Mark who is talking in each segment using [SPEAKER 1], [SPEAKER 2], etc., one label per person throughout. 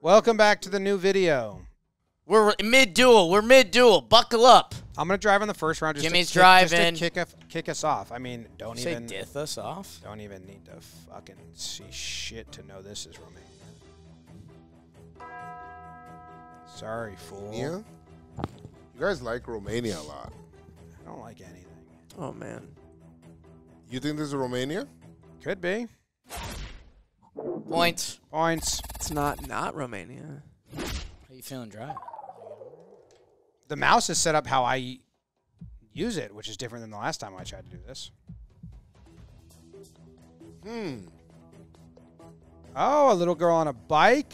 [SPEAKER 1] Welcome back to the new video.
[SPEAKER 2] We're mid duel. We're mid duel. Buckle up.
[SPEAKER 1] I'm gonna drive in the first round. Just
[SPEAKER 2] Jimmy's
[SPEAKER 1] to kick, just to
[SPEAKER 2] driving.
[SPEAKER 1] kick, us- kick us off. I mean, don't
[SPEAKER 2] Say
[SPEAKER 1] even
[SPEAKER 2] dith us off.
[SPEAKER 1] don't even need to fucking see shit to know this is Romania. Sorry, fool.
[SPEAKER 3] Yeah. You guys like Romania a lot.
[SPEAKER 1] I don't like anything.
[SPEAKER 4] Oh man.
[SPEAKER 3] You think this is Romania?
[SPEAKER 1] Could be
[SPEAKER 2] Points.
[SPEAKER 1] points.
[SPEAKER 4] It's not not Romania.
[SPEAKER 2] How you feeling, dry?
[SPEAKER 1] The mouse is set up how I use it, which is different than the last time I tried to do this.
[SPEAKER 3] Hmm.
[SPEAKER 1] Oh, a little girl on a bike.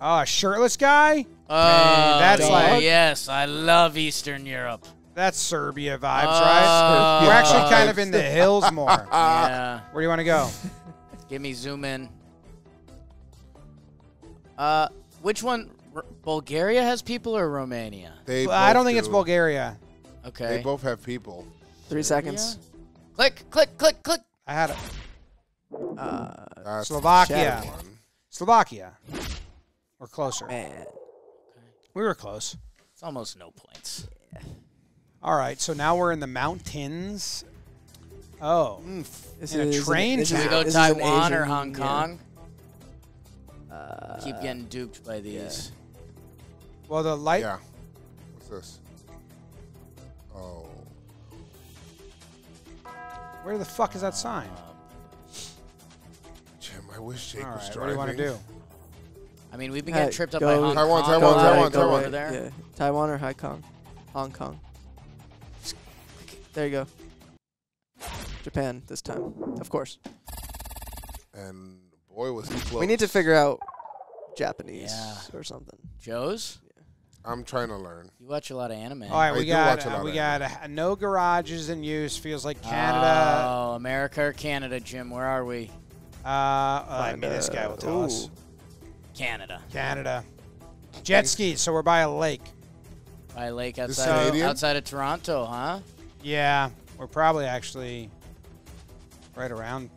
[SPEAKER 1] Oh, a shirtless guy.
[SPEAKER 2] Oh,
[SPEAKER 1] that's like-
[SPEAKER 2] yes. I love Eastern Europe.
[SPEAKER 1] That's Serbia vibes, right?
[SPEAKER 2] Oh.
[SPEAKER 1] We're actually kind of in the hills more.
[SPEAKER 2] yeah.
[SPEAKER 1] Where do you want to go?
[SPEAKER 2] Give me zoom in. Uh, which one? R- Bulgaria has people or Romania?
[SPEAKER 3] They
[SPEAKER 1] Well, I don't
[SPEAKER 3] both
[SPEAKER 1] think it's. Bulgaria.
[SPEAKER 2] Okay.
[SPEAKER 3] They both have people.
[SPEAKER 4] Three
[SPEAKER 2] Serbia?
[SPEAKER 4] seconds.
[SPEAKER 2] Click, click, click, click.
[SPEAKER 1] I had it.
[SPEAKER 4] Uh,
[SPEAKER 3] That's
[SPEAKER 1] Slovakia. Slovakia. We're closer.
[SPEAKER 4] man.
[SPEAKER 1] We were close.
[SPEAKER 2] It's almost no points.
[SPEAKER 1] All right, so now we're in the mountains. Oh,
[SPEAKER 3] Mm,
[SPEAKER 4] This
[SPEAKER 1] In a
[SPEAKER 4] is
[SPEAKER 1] train
[SPEAKER 4] this
[SPEAKER 2] Should
[SPEAKER 4] is-
[SPEAKER 2] we go
[SPEAKER 4] this is an
[SPEAKER 2] Taiwan or
[SPEAKER 4] Asian-
[SPEAKER 2] Hong
[SPEAKER 4] yeah.
[SPEAKER 2] Kong?
[SPEAKER 4] Uh,
[SPEAKER 2] Keep getting duped by these.
[SPEAKER 1] well, the light.
[SPEAKER 3] yeah. What's this? Oh.
[SPEAKER 1] Where the fuck is that sign?
[SPEAKER 3] Jim, I wish Jake
[SPEAKER 1] All
[SPEAKER 3] was
[SPEAKER 1] right, what do you want to do?
[SPEAKER 2] I mean, we've been
[SPEAKER 4] Hey,
[SPEAKER 2] getting tripped up
[SPEAKER 4] go-
[SPEAKER 2] by Hong
[SPEAKER 3] Taiwan,
[SPEAKER 2] Kong.
[SPEAKER 3] Taiwan,
[SPEAKER 2] Go
[SPEAKER 3] Taiwan, Taiwan.
[SPEAKER 2] over there.
[SPEAKER 4] Yeah. Taiwan or Hong Kong? Hong Kong. There you go. Japan this time, of course.
[SPEAKER 3] And boy, was he close.
[SPEAKER 4] We need to figure out Japanese
[SPEAKER 2] Yeah.
[SPEAKER 4] or something.
[SPEAKER 2] Joe's,
[SPEAKER 3] I'm trying to learn.
[SPEAKER 2] you watch a lot of anime.
[SPEAKER 1] All right,
[SPEAKER 3] I
[SPEAKER 1] we
[SPEAKER 3] do
[SPEAKER 1] got
[SPEAKER 3] watch a
[SPEAKER 1] uh,
[SPEAKER 3] lot
[SPEAKER 1] we got uh, no garages in use. Feels like Canada.
[SPEAKER 2] Oh, America or Canada, Jim? Where are we?
[SPEAKER 1] Uh, I mean, this guy will tell
[SPEAKER 4] uh,
[SPEAKER 1] us.
[SPEAKER 4] ooh.
[SPEAKER 2] Canada.
[SPEAKER 1] Canada. Jet skis. So we're by a lake.
[SPEAKER 2] By a lake
[SPEAKER 3] This
[SPEAKER 2] outside of,
[SPEAKER 3] Canadian?
[SPEAKER 2] outside of Toronto, huh?
[SPEAKER 1] Yeah, we're probably actually right around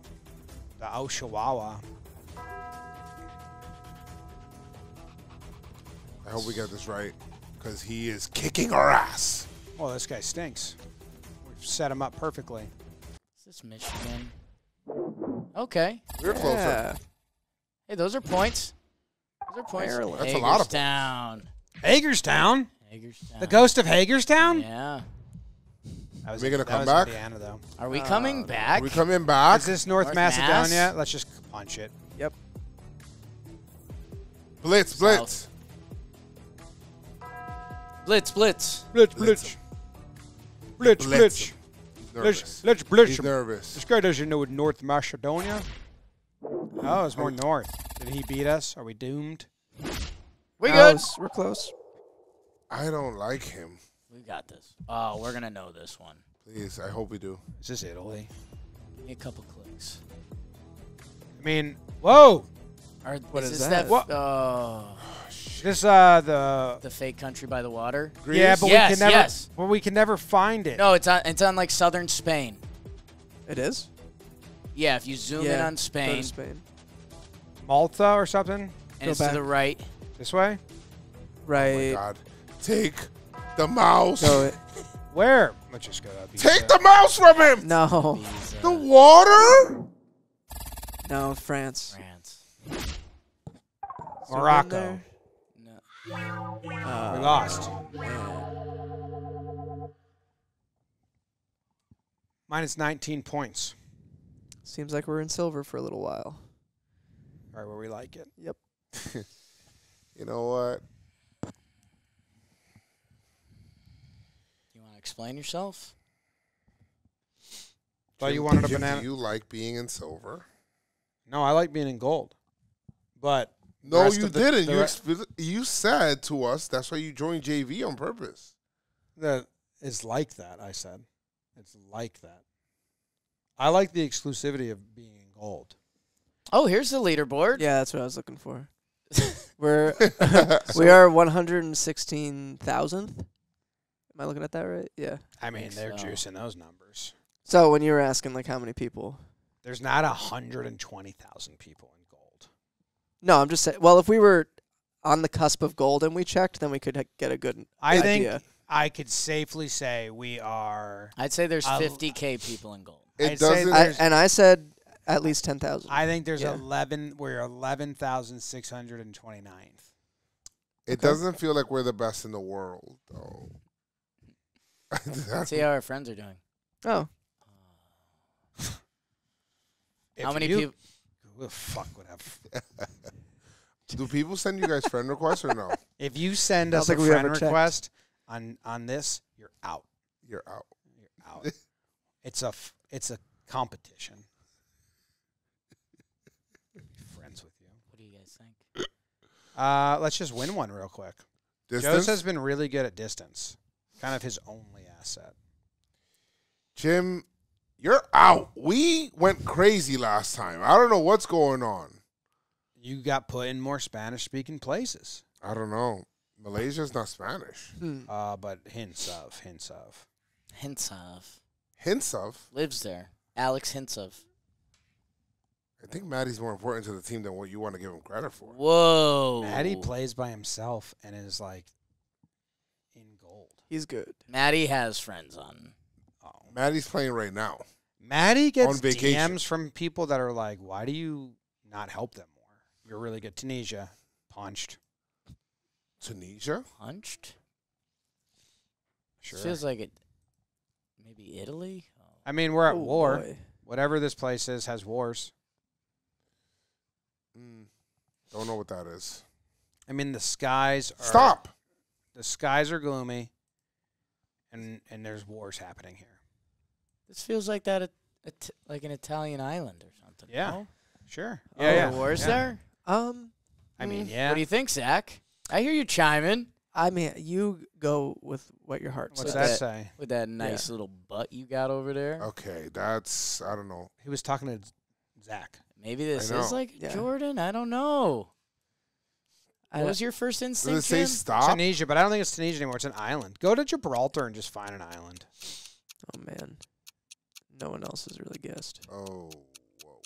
[SPEAKER 1] the Oshawa.
[SPEAKER 3] I hope we get this right, because he is kicking our ass.
[SPEAKER 1] Well, this guy stinks. We've set him up perfectly.
[SPEAKER 2] Is this Michigan? Okay.
[SPEAKER 3] We're closer.
[SPEAKER 2] Hey, those are points. Those are points.
[SPEAKER 4] Maryland.
[SPEAKER 3] That's a lot of points.
[SPEAKER 2] Hagerstown.
[SPEAKER 1] Hagerstown?
[SPEAKER 2] Hagerstown.
[SPEAKER 1] The ghost of Hagerstown?
[SPEAKER 2] Yeah.
[SPEAKER 1] That was,
[SPEAKER 3] Are we gonna come back?
[SPEAKER 1] Indiana, though.
[SPEAKER 2] Are we
[SPEAKER 4] Uh,
[SPEAKER 2] coming back?
[SPEAKER 3] we coming back?
[SPEAKER 1] Is this North,
[SPEAKER 2] North
[SPEAKER 1] Macedonia?
[SPEAKER 2] Mass?
[SPEAKER 1] Let's just punch it.
[SPEAKER 4] Yep.
[SPEAKER 3] Blitz, blitz.
[SPEAKER 2] Blitz, blitz.
[SPEAKER 1] Blitz,
[SPEAKER 3] Blitz.
[SPEAKER 1] Blitz,
[SPEAKER 3] Blitz. He's nervous.
[SPEAKER 1] Let's, let's blitz
[SPEAKER 3] He's
[SPEAKER 1] him.
[SPEAKER 3] nervous.
[SPEAKER 1] This guy doesn't know North Macedonia. Oh, it's more north. Did he beat us? Are we doomed?
[SPEAKER 2] We good.
[SPEAKER 4] it's- We're close.
[SPEAKER 3] I don't like him.
[SPEAKER 2] We got this. Oh, we're gonna know this one.
[SPEAKER 3] Please, I hope we do.
[SPEAKER 1] Is this Italy?
[SPEAKER 2] Give me a couple clicks.
[SPEAKER 1] I mean, whoa!
[SPEAKER 2] Or
[SPEAKER 4] What
[SPEAKER 2] is
[SPEAKER 4] is
[SPEAKER 2] this
[SPEAKER 4] that?
[SPEAKER 1] What?
[SPEAKER 2] Oh,
[SPEAKER 1] This uh the
[SPEAKER 2] the fake country by the water.
[SPEAKER 1] yeah, but
[SPEAKER 2] Yes,
[SPEAKER 1] we can never
[SPEAKER 2] yes.
[SPEAKER 1] but we can never find it.
[SPEAKER 2] No, it's on. It's on like southern Spain.
[SPEAKER 4] It is.
[SPEAKER 2] Yeah, if you zoom in
[SPEAKER 4] yeah.
[SPEAKER 2] on
[SPEAKER 4] Go to
[SPEAKER 2] Spain,
[SPEAKER 4] Spain.
[SPEAKER 1] Malta or something?
[SPEAKER 2] and
[SPEAKER 4] Go
[SPEAKER 2] it's
[SPEAKER 4] back.
[SPEAKER 2] to the right.
[SPEAKER 1] This way? Right.
[SPEAKER 3] Oh my God. Take the mouse.
[SPEAKER 4] Go it.
[SPEAKER 1] Where? Let's just go to
[SPEAKER 3] Take the mouse from him.
[SPEAKER 4] No.
[SPEAKER 2] These,
[SPEAKER 3] The water?
[SPEAKER 4] No, France.
[SPEAKER 2] France.
[SPEAKER 4] We're
[SPEAKER 1] Morocco.
[SPEAKER 4] there.
[SPEAKER 2] No.
[SPEAKER 1] We
[SPEAKER 4] Uh,
[SPEAKER 1] lost.
[SPEAKER 4] man.
[SPEAKER 1] Minus 19 points.
[SPEAKER 4] Seems like we're in silver for a little while.
[SPEAKER 1] Right where we like it. Yep.
[SPEAKER 3] you know what?
[SPEAKER 2] You want to explain yourself?
[SPEAKER 1] Thought you wanted a
[SPEAKER 3] Jim,
[SPEAKER 1] banana.
[SPEAKER 3] Do you like being in silver?
[SPEAKER 1] No, I like being in gold. But
[SPEAKER 3] No, you
[SPEAKER 1] the-
[SPEAKER 3] didn't.
[SPEAKER 1] the
[SPEAKER 3] You
[SPEAKER 1] re-
[SPEAKER 3] exp- you said to us that's why you joined JV on purpose.
[SPEAKER 1] that is like that, I said. It's like that. I like the exclusivity of being in gold.
[SPEAKER 2] Oh, here's the leaderboard.
[SPEAKER 4] Yeah, that's what I was looking for. We're we are one hundred and sixteen thousandth. Am I looking at that right? Yeah.
[SPEAKER 1] I mean,
[SPEAKER 2] think
[SPEAKER 1] they're
[SPEAKER 2] so.
[SPEAKER 1] juicing those numbers.
[SPEAKER 4] So when you were asking like how many people,
[SPEAKER 1] There's not 120,000 people in gold.
[SPEAKER 4] No, I'm just saying. Well, if we were on the cusp of gold and we checked, then we could ha- get a good
[SPEAKER 1] I
[SPEAKER 4] idea.
[SPEAKER 1] think I could safely say we are.
[SPEAKER 2] I'd say there's 50k people in gold.
[SPEAKER 3] It
[SPEAKER 1] I'd say
[SPEAKER 3] doesn't.
[SPEAKER 4] I, and I said at least ten thousand.
[SPEAKER 1] I think there's
[SPEAKER 4] Yeah.
[SPEAKER 1] eleven. We're eleven thousand six hundred and twenty ninth.
[SPEAKER 3] it
[SPEAKER 4] okay.
[SPEAKER 3] doesn't feel like we're the best in the world, though.
[SPEAKER 2] Let's see how our friends are doing.
[SPEAKER 4] Oh,
[SPEAKER 2] How many people?
[SPEAKER 1] Who the fuck would have?
[SPEAKER 3] Do people send you guys friend requests or no?
[SPEAKER 1] If you send us a
[SPEAKER 4] think we
[SPEAKER 1] friend
[SPEAKER 4] ever checked.
[SPEAKER 1] request on on this, you're out.
[SPEAKER 3] You're out.
[SPEAKER 1] You're out. it's a f- it's a competition. Be friends with you.
[SPEAKER 2] What do you guys think?
[SPEAKER 1] Uh, let's just win one real quick. Joe's has been really good at distance. Kind of his only asset.
[SPEAKER 3] Jim, you're out. We went crazy last time. I don't know what's going on.
[SPEAKER 1] You got put in more Spanish speaking places.
[SPEAKER 3] I don't know. Malaysia's not Spanish.
[SPEAKER 4] hmm.
[SPEAKER 1] Uh, but hints of, hints of.
[SPEAKER 2] Hints of
[SPEAKER 3] Hints of.
[SPEAKER 2] lives there. Alex Hints of.
[SPEAKER 3] I think Maddie's more important to the team than what you want to give him credit for.
[SPEAKER 2] Whoa.
[SPEAKER 1] Maddie plays by himself and is like in gold.
[SPEAKER 4] He's good.
[SPEAKER 2] Maddie has friends on.
[SPEAKER 1] Oh.
[SPEAKER 3] Maddie's playing right now.
[SPEAKER 1] Maddie gets
[SPEAKER 3] On vacation.
[SPEAKER 1] DMs from people that are like, "Why do you not help them more? You're really good." Tunisia punched.
[SPEAKER 3] Tunisia?
[SPEAKER 2] Punched.
[SPEAKER 1] Sure.
[SPEAKER 2] Feels like it. Maybe Italy. Oh.
[SPEAKER 1] I mean, we're at
[SPEAKER 4] Oh,
[SPEAKER 1] war.
[SPEAKER 4] boy.
[SPEAKER 1] Whatever this place is has wars.
[SPEAKER 3] Mm, don't know what that is.
[SPEAKER 1] I mean, the skies are
[SPEAKER 3] Stop.
[SPEAKER 1] The skies are gloomy, and and there's wars happening here.
[SPEAKER 2] This feels like that. It, it, like an Italian island or something.
[SPEAKER 1] Yeah.
[SPEAKER 2] no?
[SPEAKER 1] Sure.
[SPEAKER 2] Oh,
[SPEAKER 1] Yeah, yeah.
[SPEAKER 2] Wars
[SPEAKER 1] yeah.
[SPEAKER 2] there.
[SPEAKER 4] Um,
[SPEAKER 1] I mean,
[SPEAKER 4] Mm.
[SPEAKER 1] yeah.
[SPEAKER 2] What do you think, Zach? I hear you chiming
[SPEAKER 4] I mean, you go with what your heart
[SPEAKER 1] What's
[SPEAKER 4] says.
[SPEAKER 1] that
[SPEAKER 2] that-
[SPEAKER 1] say?
[SPEAKER 2] with that nice little butt you got over there.
[SPEAKER 3] Okay, that's I don't know.
[SPEAKER 1] He was talking to Zach.
[SPEAKER 2] Maybe this is like
[SPEAKER 4] Yeah.
[SPEAKER 2] Jordan. I don't know.
[SPEAKER 4] I
[SPEAKER 2] What was your first
[SPEAKER 3] Does
[SPEAKER 2] instinct?
[SPEAKER 3] it say
[SPEAKER 2] Jim?
[SPEAKER 3] stop?
[SPEAKER 1] Tunisia, but I don't think it's Tunisia anymore. It's an island. Go to Gibraltar and just find an island.
[SPEAKER 4] oh man, no one else has really guessed.
[SPEAKER 3] Oh, whoa.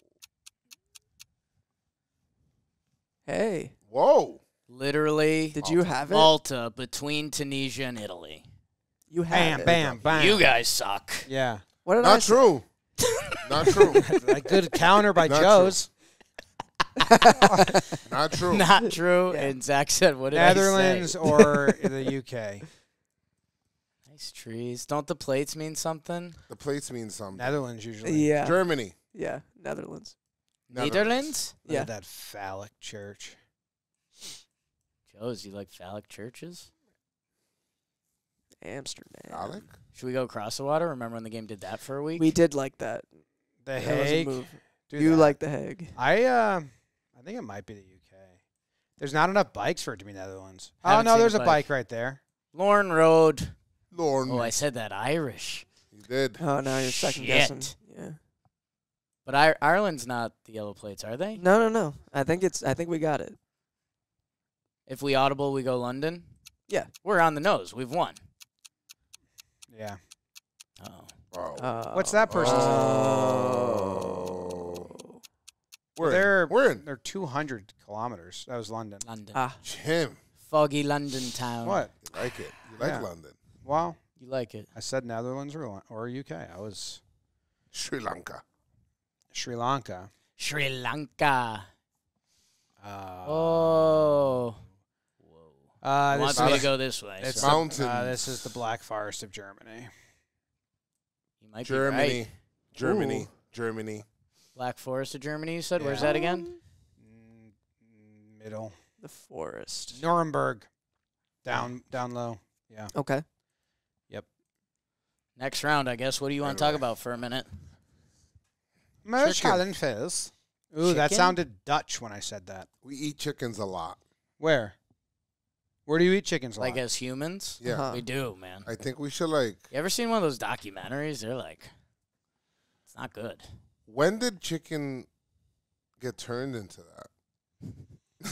[SPEAKER 4] Hey,
[SPEAKER 3] Whoa.
[SPEAKER 2] Literally,
[SPEAKER 4] did you have it?
[SPEAKER 2] Malta between Tunisia and Italy.
[SPEAKER 4] You have
[SPEAKER 1] Bam,
[SPEAKER 4] it.
[SPEAKER 1] bam, bam.
[SPEAKER 2] You guys suck.
[SPEAKER 1] Yeah.
[SPEAKER 4] What did I
[SPEAKER 3] Not
[SPEAKER 4] say?
[SPEAKER 3] true. Not true.
[SPEAKER 1] a good counter by
[SPEAKER 3] Not
[SPEAKER 1] Joe's.
[SPEAKER 3] Not true.
[SPEAKER 2] Not true.
[SPEAKER 4] Yeah.
[SPEAKER 2] And Zach said, "What did
[SPEAKER 1] Netherlands
[SPEAKER 2] I say?
[SPEAKER 1] or the UK.
[SPEAKER 2] Nice trees. Don't the plates mean something?
[SPEAKER 3] The plates mean something.
[SPEAKER 1] Netherlands usually.
[SPEAKER 4] Yeah,
[SPEAKER 3] Germany.
[SPEAKER 4] yeah, Netherlands.
[SPEAKER 2] Netherlands.
[SPEAKER 1] Look
[SPEAKER 4] Yeah.
[SPEAKER 1] that phallic church.
[SPEAKER 2] Joe's, you like phallic churches?
[SPEAKER 4] Amsterdam.
[SPEAKER 3] Alec?
[SPEAKER 2] Should we go across the water? Remember when the game did that for a week?
[SPEAKER 4] We did like that.
[SPEAKER 1] The
[SPEAKER 4] That
[SPEAKER 1] Hague. Do
[SPEAKER 4] you
[SPEAKER 1] that.
[SPEAKER 4] like the Hague?
[SPEAKER 1] I uh, I think it might be the UK. There's not enough bikes for it to be Netherlands. Oh
[SPEAKER 2] Haven't
[SPEAKER 1] no, there's a
[SPEAKER 2] bike.
[SPEAKER 1] bike right there.
[SPEAKER 2] Lauren Road.
[SPEAKER 3] Lord.
[SPEAKER 2] Oh, I said that Irish.
[SPEAKER 3] you did.
[SPEAKER 4] Oh, now you're second guessing. Yeah.
[SPEAKER 2] But I- Ireland's not the yellow plates, are they?
[SPEAKER 4] No, no, no. I think it's. I think we got it.
[SPEAKER 2] If we audible, we go London.
[SPEAKER 4] Yeah.
[SPEAKER 2] We're on the nose. We've won.
[SPEAKER 1] Yeah.
[SPEAKER 2] Oh.
[SPEAKER 3] Oh.
[SPEAKER 4] Uh,
[SPEAKER 1] What's that person's name?
[SPEAKER 3] Oh. We're
[SPEAKER 1] They're
[SPEAKER 3] in. We're in.
[SPEAKER 1] they're 200 kilometers. That was London.
[SPEAKER 2] London.
[SPEAKER 4] Ah,
[SPEAKER 3] Jim.
[SPEAKER 2] Foggy London town.
[SPEAKER 1] What?
[SPEAKER 3] You like it. You like
[SPEAKER 1] Yeah.
[SPEAKER 3] London.
[SPEAKER 1] Well,
[SPEAKER 2] You like it?
[SPEAKER 1] I said Netherlands or Lo- or UK. I was
[SPEAKER 3] Sri Lanka.
[SPEAKER 1] Sri Lanka.
[SPEAKER 2] Sri Lanka.
[SPEAKER 1] Uh,
[SPEAKER 2] Oh. Whoa.
[SPEAKER 1] Uh, this,
[SPEAKER 2] Wants
[SPEAKER 1] is,
[SPEAKER 2] me to
[SPEAKER 3] is-
[SPEAKER 2] go this way.
[SPEAKER 1] it's
[SPEAKER 2] so
[SPEAKER 1] the-
[SPEAKER 3] Mountains.
[SPEAKER 1] uh, this is the Black Forest of Germany.
[SPEAKER 2] you might be
[SPEAKER 3] Germany.
[SPEAKER 2] right.
[SPEAKER 3] Germany.
[SPEAKER 4] Ooh.
[SPEAKER 3] Germany.
[SPEAKER 2] Black Forest of Germany, you said? Where's that again?
[SPEAKER 1] Mm, Middle.
[SPEAKER 4] the forest.
[SPEAKER 1] Nuremberg. Down down low. Yeah.
[SPEAKER 4] Okay. Yep.
[SPEAKER 2] Next round, I guess. What do you want to talk
[SPEAKER 3] Anyway.
[SPEAKER 2] about for a minute?
[SPEAKER 1] Chicken. Fizz. Ooh, that sounded Dutch when I said that.
[SPEAKER 3] We eat chickens a lot.
[SPEAKER 1] Where? Where do you eat chickens a
[SPEAKER 2] Like
[SPEAKER 1] lot?
[SPEAKER 2] as humans?
[SPEAKER 3] Yeah.
[SPEAKER 4] Uh-huh.
[SPEAKER 2] We do, man.
[SPEAKER 3] I think we should like.
[SPEAKER 2] You ever seen one of those documentaries? They're like, it's not good.
[SPEAKER 3] When did chicken get turned into that?
[SPEAKER 1] I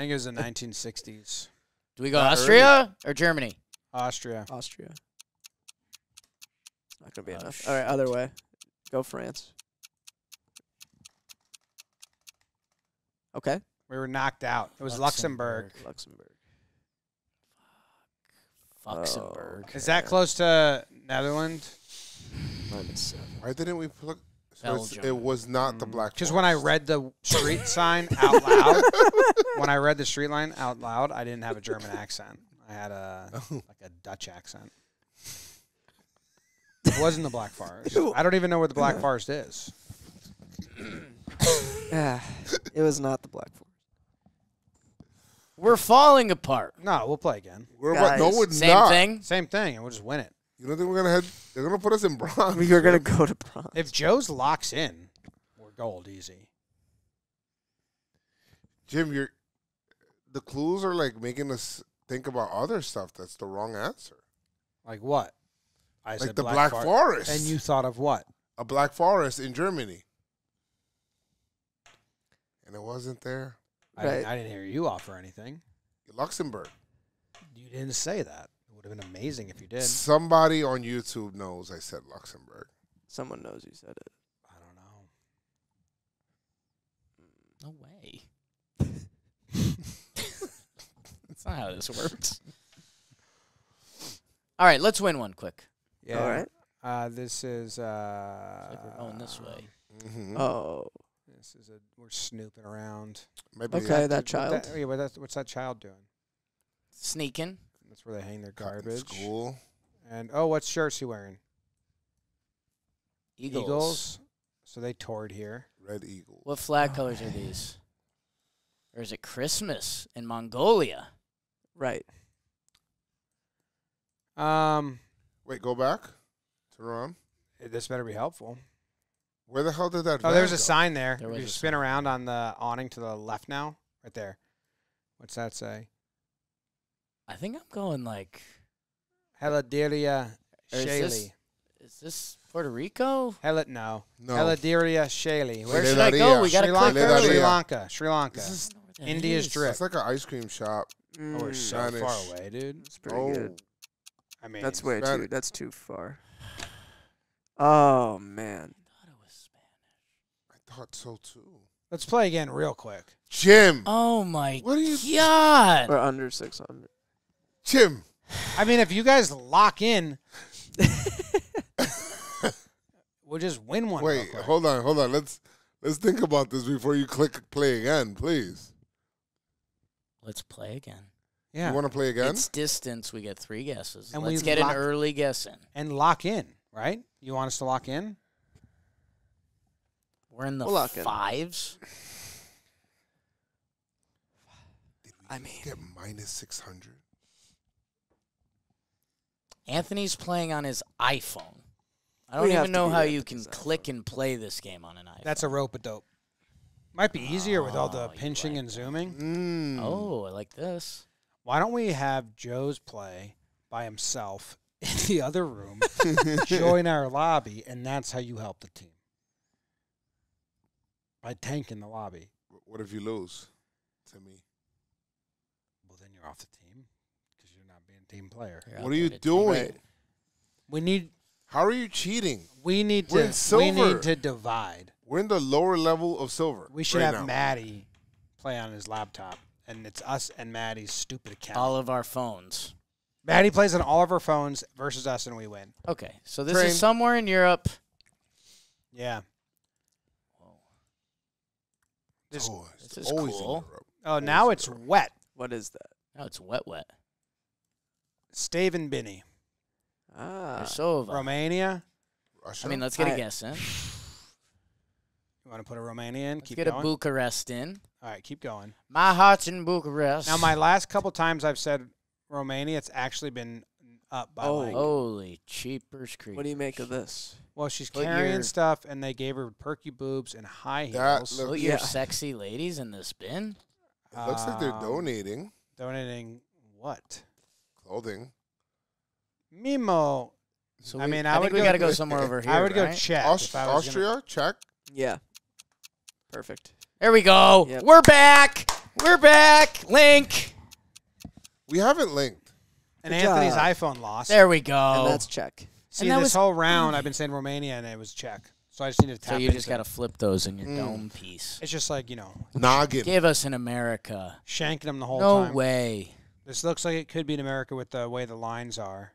[SPEAKER 1] think it was the 1960s.
[SPEAKER 2] Do we go
[SPEAKER 3] Not
[SPEAKER 2] Austria or Germany?
[SPEAKER 1] Austria.
[SPEAKER 4] Austria. Not gonna be
[SPEAKER 2] Oh,
[SPEAKER 4] enough. All right, other way. Go France. Okay.
[SPEAKER 1] We were knocked out. It was Luxembourg.
[SPEAKER 4] Luxembourg.
[SPEAKER 2] Luxembourg.
[SPEAKER 4] Oh,
[SPEAKER 1] Is that close to Netherlands?
[SPEAKER 4] Minus seven.
[SPEAKER 3] Why didn't we plug? So it's-
[SPEAKER 2] Belgium.
[SPEAKER 3] it was not the mm. black. Forest.
[SPEAKER 1] Because when I read the street sign out loud, when I read the street line out loud, I didn't have a German accent. I had a oh. like a Dutch accent. It wasn't the Black Forest. I don't even know where the Black Forest is.
[SPEAKER 4] Yeah, it was not the Black Forest.
[SPEAKER 2] We're falling apart.
[SPEAKER 1] No, we'll play again.
[SPEAKER 3] we're about, no,
[SPEAKER 4] Guys,
[SPEAKER 3] we're
[SPEAKER 2] Same
[SPEAKER 3] not.
[SPEAKER 2] thing.
[SPEAKER 1] Same thing, and we'll just win it.
[SPEAKER 3] You don't think we're gonna head? They're gonna put us in bronze.
[SPEAKER 4] We are gonna go to bronze.
[SPEAKER 1] If Joe's locks in, we're gold easy.
[SPEAKER 3] Jim, you're the clues are like making us think about other stuff. That's the wrong answer.
[SPEAKER 1] Like what? I
[SPEAKER 3] Like
[SPEAKER 1] said
[SPEAKER 3] the Black,
[SPEAKER 1] Fore-
[SPEAKER 3] Forest.
[SPEAKER 1] And you thought of what?
[SPEAKER 3] a Black Forest in Germany, and it wasn't there.
[SPEAKER 1] I, didn't, I didn't hear you offer anything.
[SPEAKER 3] Luxembourg.
[SPEAKER 1] You didn't say that. It would have been amazing if you did.
[SPEAKER 3] Somebody on YouTube knows I said Luxembourg.
[SPEAKER 4] Someone knows you said it.
[SPEAKER 1] I don't know.
[SPEAKER 2] No way. That's not how this works. All right, let's win one quick.
[SPEAKER 1] Yeah.
[SPEAKER 4] All right.
[SPEAKER 1] Uh, this is. Uh,
[SPEAKER 2] Like we're going this way.
[SPEAKER 3] Mm-hmm.
[SPEAKER 4] Oh,
[SPEAKER 1] This is a. We're snooping around.
[SPEAKER 3] Maybe
[SPEAKER 4] okay. That
[SPEAKER 1] What
[SPEAKER 4] child.
[SPEAKER 1] That, yeah, that's, what's that child doing?
[SPEAKER 2] Sneaking.
[SPEAKER 1] That's where they hang their
[SPEAKER 3] cut
[SPEAKER 1] garbage.
[SPEAKER 3] School.
[SPEAKER 1] And oh, what shirt's he wearing?
[SPEAKER 2] Eagles.
[SPEAKER 1] So they toured here.
[SPEAKER 3] Red Eagles.
[SPEAKER 2] What flag colors are these? Or is it Christmas in Mongolia?
[SPEAKER 4] Right.
[SPEAKER 1] Um,
[SPEAKER 3] Wait, go back. Turn around.
[SPEAKER 1] this better be helpful.
[SPEAKER 3] Where the hell did that?
[SPEAKER 1] Oh,
[SPEAKER 3] van
[SPEAKER 1] there's a
[SPEAKER 3] go?
[SPEAKER 1] sign there.
[SPEAKER 2] There
[SPEAKER 1] you
[SPEAKER 2] a
[SPEAKER 1] spin around on the awning to the left now, right there. What's that say?
[SPEAKER 2] I think I'm going like
[SPEAKER 1] Heladeria
[SPEAKER 2] or is
[SPEAKER 1] Shaley.
[SPEAKER 2] this, is this Puerto Rico?
[SPEAKER 1] Hel no.
[SPEAKER 3] No.
[SPEAKER 1] Heladeria Shaley.
[SPEAKER 2] Where should I go? We got to
[SPEAKER 1] Sri
[SPEAKER 2] click
[SPEAKER 1] Lanka. Sri Lanka, Sri Lanka.
[SPEAKER 3] This is
[SPEAKER 1] India's Jeez.
[SPEAKER 3] It's like an ice cream shop.
[SPEAKER 1] Oh, we're
[SPEAKER 4] mm,
[SPEAKER 1] so
[SPEAKER 3] Spanish.
[SPEAKER 1] far away, dude.
[SPEAKER 4] It's pretty
[SPEAKER 3] Oh.
[SPEAKER 4] good.
[SPEAKER 1] I mean,
[SPEAKER 4] That's way
[SPEAKER 3] Spanish. too.
[SPEAKER 4] That's too far. Oh man.
[SPEAKER 2] thought it was Spanish.
[SPEAKER 3] I thought so too.
[SPEAKER 1] let's play again real quick.
[SPEAKER 3] Jim.
[SPEAKER 2] Oh my
[SPEAKER 3] What are you-
[SPEAKER 2] god.
[SPEAKER 4] We're under 600.
[SPEAKER 3] Tim.
[SPEAKER 1] I mean, if you guys lock in, we'll just win one.
[SPEAKER 3] Wait, hold on, hold on. Let's let's think about this before you click play again, please.
[SPEAKER 2] Let's play again.
[SPEAKER 1] Yeah.
[SPEAKER 3] You want to play again?
[SPEAKER 2] It's distance. We get three guesses.
[SPEAKER 1] And
[SPEAKER 2] Let's
[SPEAKER 1] we
[SPEAKER 2] get an early guess in.
[SPEAKER 1] And lock in, right? You want us to lock in?
[SPEAKER 2] We're in the
[SPEAKER 4] we'll
[SPEAKER 2] fives.
[SPEAKER 3] In.
[SPEAKER 4] I mean,
[SPEAKER 3] get minus 600.
[SPEAKER 2] Anthony's playing on his iPhone. I don't
[SPEAKER 4] have
[SPEAKER 2] even know
[SPEAKER 4] beat
[SPEAKER 2] how you can click and play this game on an iPhone.
[SPEAKER 1] That's a rope a dope. Might be easier with all
[SPEAKER 2] Oh,
[SPEAKER 1] the pinching
[SPEAKER 2] like
[SPEAKER 1] and zooming.
[SPEAKER 3] Mm.
[SPEAKER 2] Oh, I like this.
[SPEAKER 1] Why don't we have Joe's play by himself in the other room, join our lobby, and that's how you help the team by tanking the lobby.
[SPEAKER 3] What if you lose to me?
[SPEAKER 1] Well, then you're off the team because you're not being a team player.
[SPEAKER 2] You're
[SPEAKER 3] What are you doing?
[SPEAKER 2] team.
[SPEAKER 1] We need
[SPEAKER 3] How are you cheating?
[SPEAKER 1] we need
[SPEAKER 3] We're in
[SPEAKER 1] to we need to divide.
[SPEAKER 3] We're in the lower level of silver.
[SPEAKER 1] We should
[SPEAKER 3] right
[SPEAKER 1] have
[SPEAKER 3] now.
[SPEAKER 1] Maddie play on his laptop, and it's us and Maddie's stupid account.
[SPEAKER 2] All of our phones.
[SPEAKER 1] Maddie plays on all of our phones versus us, and we win.
[SPEAKER 2] Okay, so this
[SPEAKER 3] Train.
[SPEAKER 2] is somewhere in Europe.
[SPEAKER 1] Yeah.
[SPEAKER 3] It's
[SPEAKER 1] This,
[SPEAKER 3] always,
[SPEAKER 2] This is cool.
[SPEAKER 1] Oh, now it's wet.
[SPEAKER 4] What is that?
[SPEAKER 2] No, it's wet, wet.
[SPEAKER 1] Staven Binney,
[SPEAKER 4] Ah.
[SPEAKER 2] Kosovo.
[SPEAKER 1] Romania.
[SPEAKER 3] Russia?
[SPEAKER 2] I mean, let's get a
[SPEAKER 4] I-
[SPEAKER 2] guess in.
[SPEAKER 1] You want to put a Romania in?
[SPEAKER 2] Let's
[SPEAKER 1] keep
[SPEAKER 2] get
[SPEAKER 1] going.
[SPEAKER 2] a Bucharest in.
[SPEAKER 1] All right, keep going.
[SPEAKER 2] My heart's in Bucharest.
[SPEAKER 1] Now, my last couple times I've said Romania, it's actually been up by
[SPEAKER 4] Oh.
[SPEAKER 1] like.
[SPEAKER 2] Holy cheapers creep.
[SPEAKER 4] What do you make of this?
[SPEAKER 1] Well, she's
[SPEAKER 2] Put
[SPEAKER 1] carrying
[SPEAKER 2] your-
[SPEAKER 1] stuff, and they gave her perky boobs and high
[SPEAKER 3] That
[SPEAKER 1] heels.
[SPEAKER 3] look-
[SPEAKER 2] Put your
[SPEAKER 4] Yeah.
[SPEAKER 2] sexy ladies in this bin.
[SPEAKER 3] It looks like they're
[SPEAKER 1] Um,
[SPEAKER 3] donating
[SPEAKER 1] Donating what?
[SPEAKER 3] Clothing.
[SPEAKER 1] Mimo.
[SPEAKER 2] So
[SPEAKER 1] I
[SPEAKER 2] we-
[SPEAKER 1] mean,
[SPEAKER 2] I,
[SPEAKER 1] I
[SPEAKER 2] think
[SPEAKER 1] would
[SPEAKER 2] we
[SPEAKER 1] go-
[SPEAKER 2] got to go somewhere over here.
[SPEAKER 1] I would go
[SPEAKER 2] right?
[SPEAKER 1] check.
[SPEAKER 3] Aust-
[SPEAKER 1] if I was gonna-
[SPEAKER 3] Austria, check.
[SPEAKER 4] Yeah. Perfect.
[SPEAKER 2] There we go.
[SPEAKER 4] Yep.
[SPEAKER 2] We're back. We're back. Link.
[SPEAKER 3] We haven't linked.
[SPEAKER 1] and
[SPEAKER 4] Good
[SPEAKER 1] Anthony's
[SPEAKER 4] job.
[SPEAKER 1] iPhone lost.
[SPEAKER 2] There we go.
[SPEAKER 4] And that's check.
[SPEAKER 1] See,
[SPEAKER 2] that
[SPEAKER 1] this
[SPEAKER 2] was-
[SPEAKER 1] whole round I've been saying Romania, and it was Czech. So I just need to tap
[SPEAKER 2] So you just got to flip those in your
[SPEAKER 3] Mm.
[SPEAKER 2] dome piece.
[SPEAKER 1] It's just like, you know,
[SPEAKER 3] Noggin.
[SPEAKER 2] Give us an America.
[SPEAKER 1] shanking them the whole
[SPEAKER 2] No
[SPEAKER 1] time.
[SPEAKER 2] No way.
[SPEAKER 1] This looks like it could be in America with the way the lines are,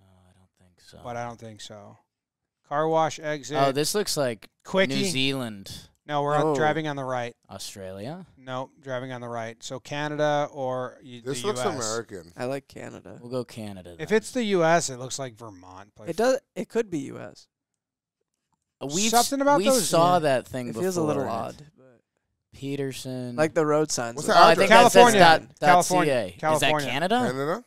[SPEAKER 2] Oh, I don't think so.
[SPEAKER 1] but I don't think so. Car wash exit.
[SPEAKER 2] oh, this looks like
[SPEAKER 1] quickie.
[SPEAKER 2] New Zealand,
[SPEAKER 1] no, we're on,
[SPEAKER 4] Oh.
[SPEAKER 1] driving on the right.
[SPEAKER 2] Australia.
[SPEAKER 1] No, driving on the right. So Canada or you,
[SPEAKER 3] This
[SPEAKER 1] the
[SPEAKER 3] looks
[SPEAKER 1] US.
[SPEAKER 3] American.
[SPEAKER 4] I like Canada.
[SPEAKER 2] We'll go Canada.
[SPEAKER 1] If it's the U.S., it looks like Vermont. But
[SPEAKER 4] It does. It could be U.S.
[SPEAKER 2] Uh, we've
[SPEAKER 1] something about
[SPEAKER 2] we
[SPEAKER 1] those-
[SPEAKER 2] saw
[SPEAKER 1] yeah.
[SPEAKER 2] that thing
[SPEAKER 4] It
[SPEAKER 2] before.
[SPEAKER 4] feels a little odd, but
[SPEAKER 2] Peterson.
[SPEAKER 4] like the road signs.
[SPEAKER 3] What's
[SPEAKER 4] look-
[SPEAKER 3] that
[SPEAKER 2] oh, I
[SPEAKER 3] address?
[SPEAKER 2] think that says
[SPEAKER 1] California.
[SPEAKER 2] dot, dot
[SPEAKER 1] California.
[SPEAKER 2] .ca. Is that
[SPEAKER 1] California.
[SPEAKER 2] Canada?
[SPEAKER 3] Canada?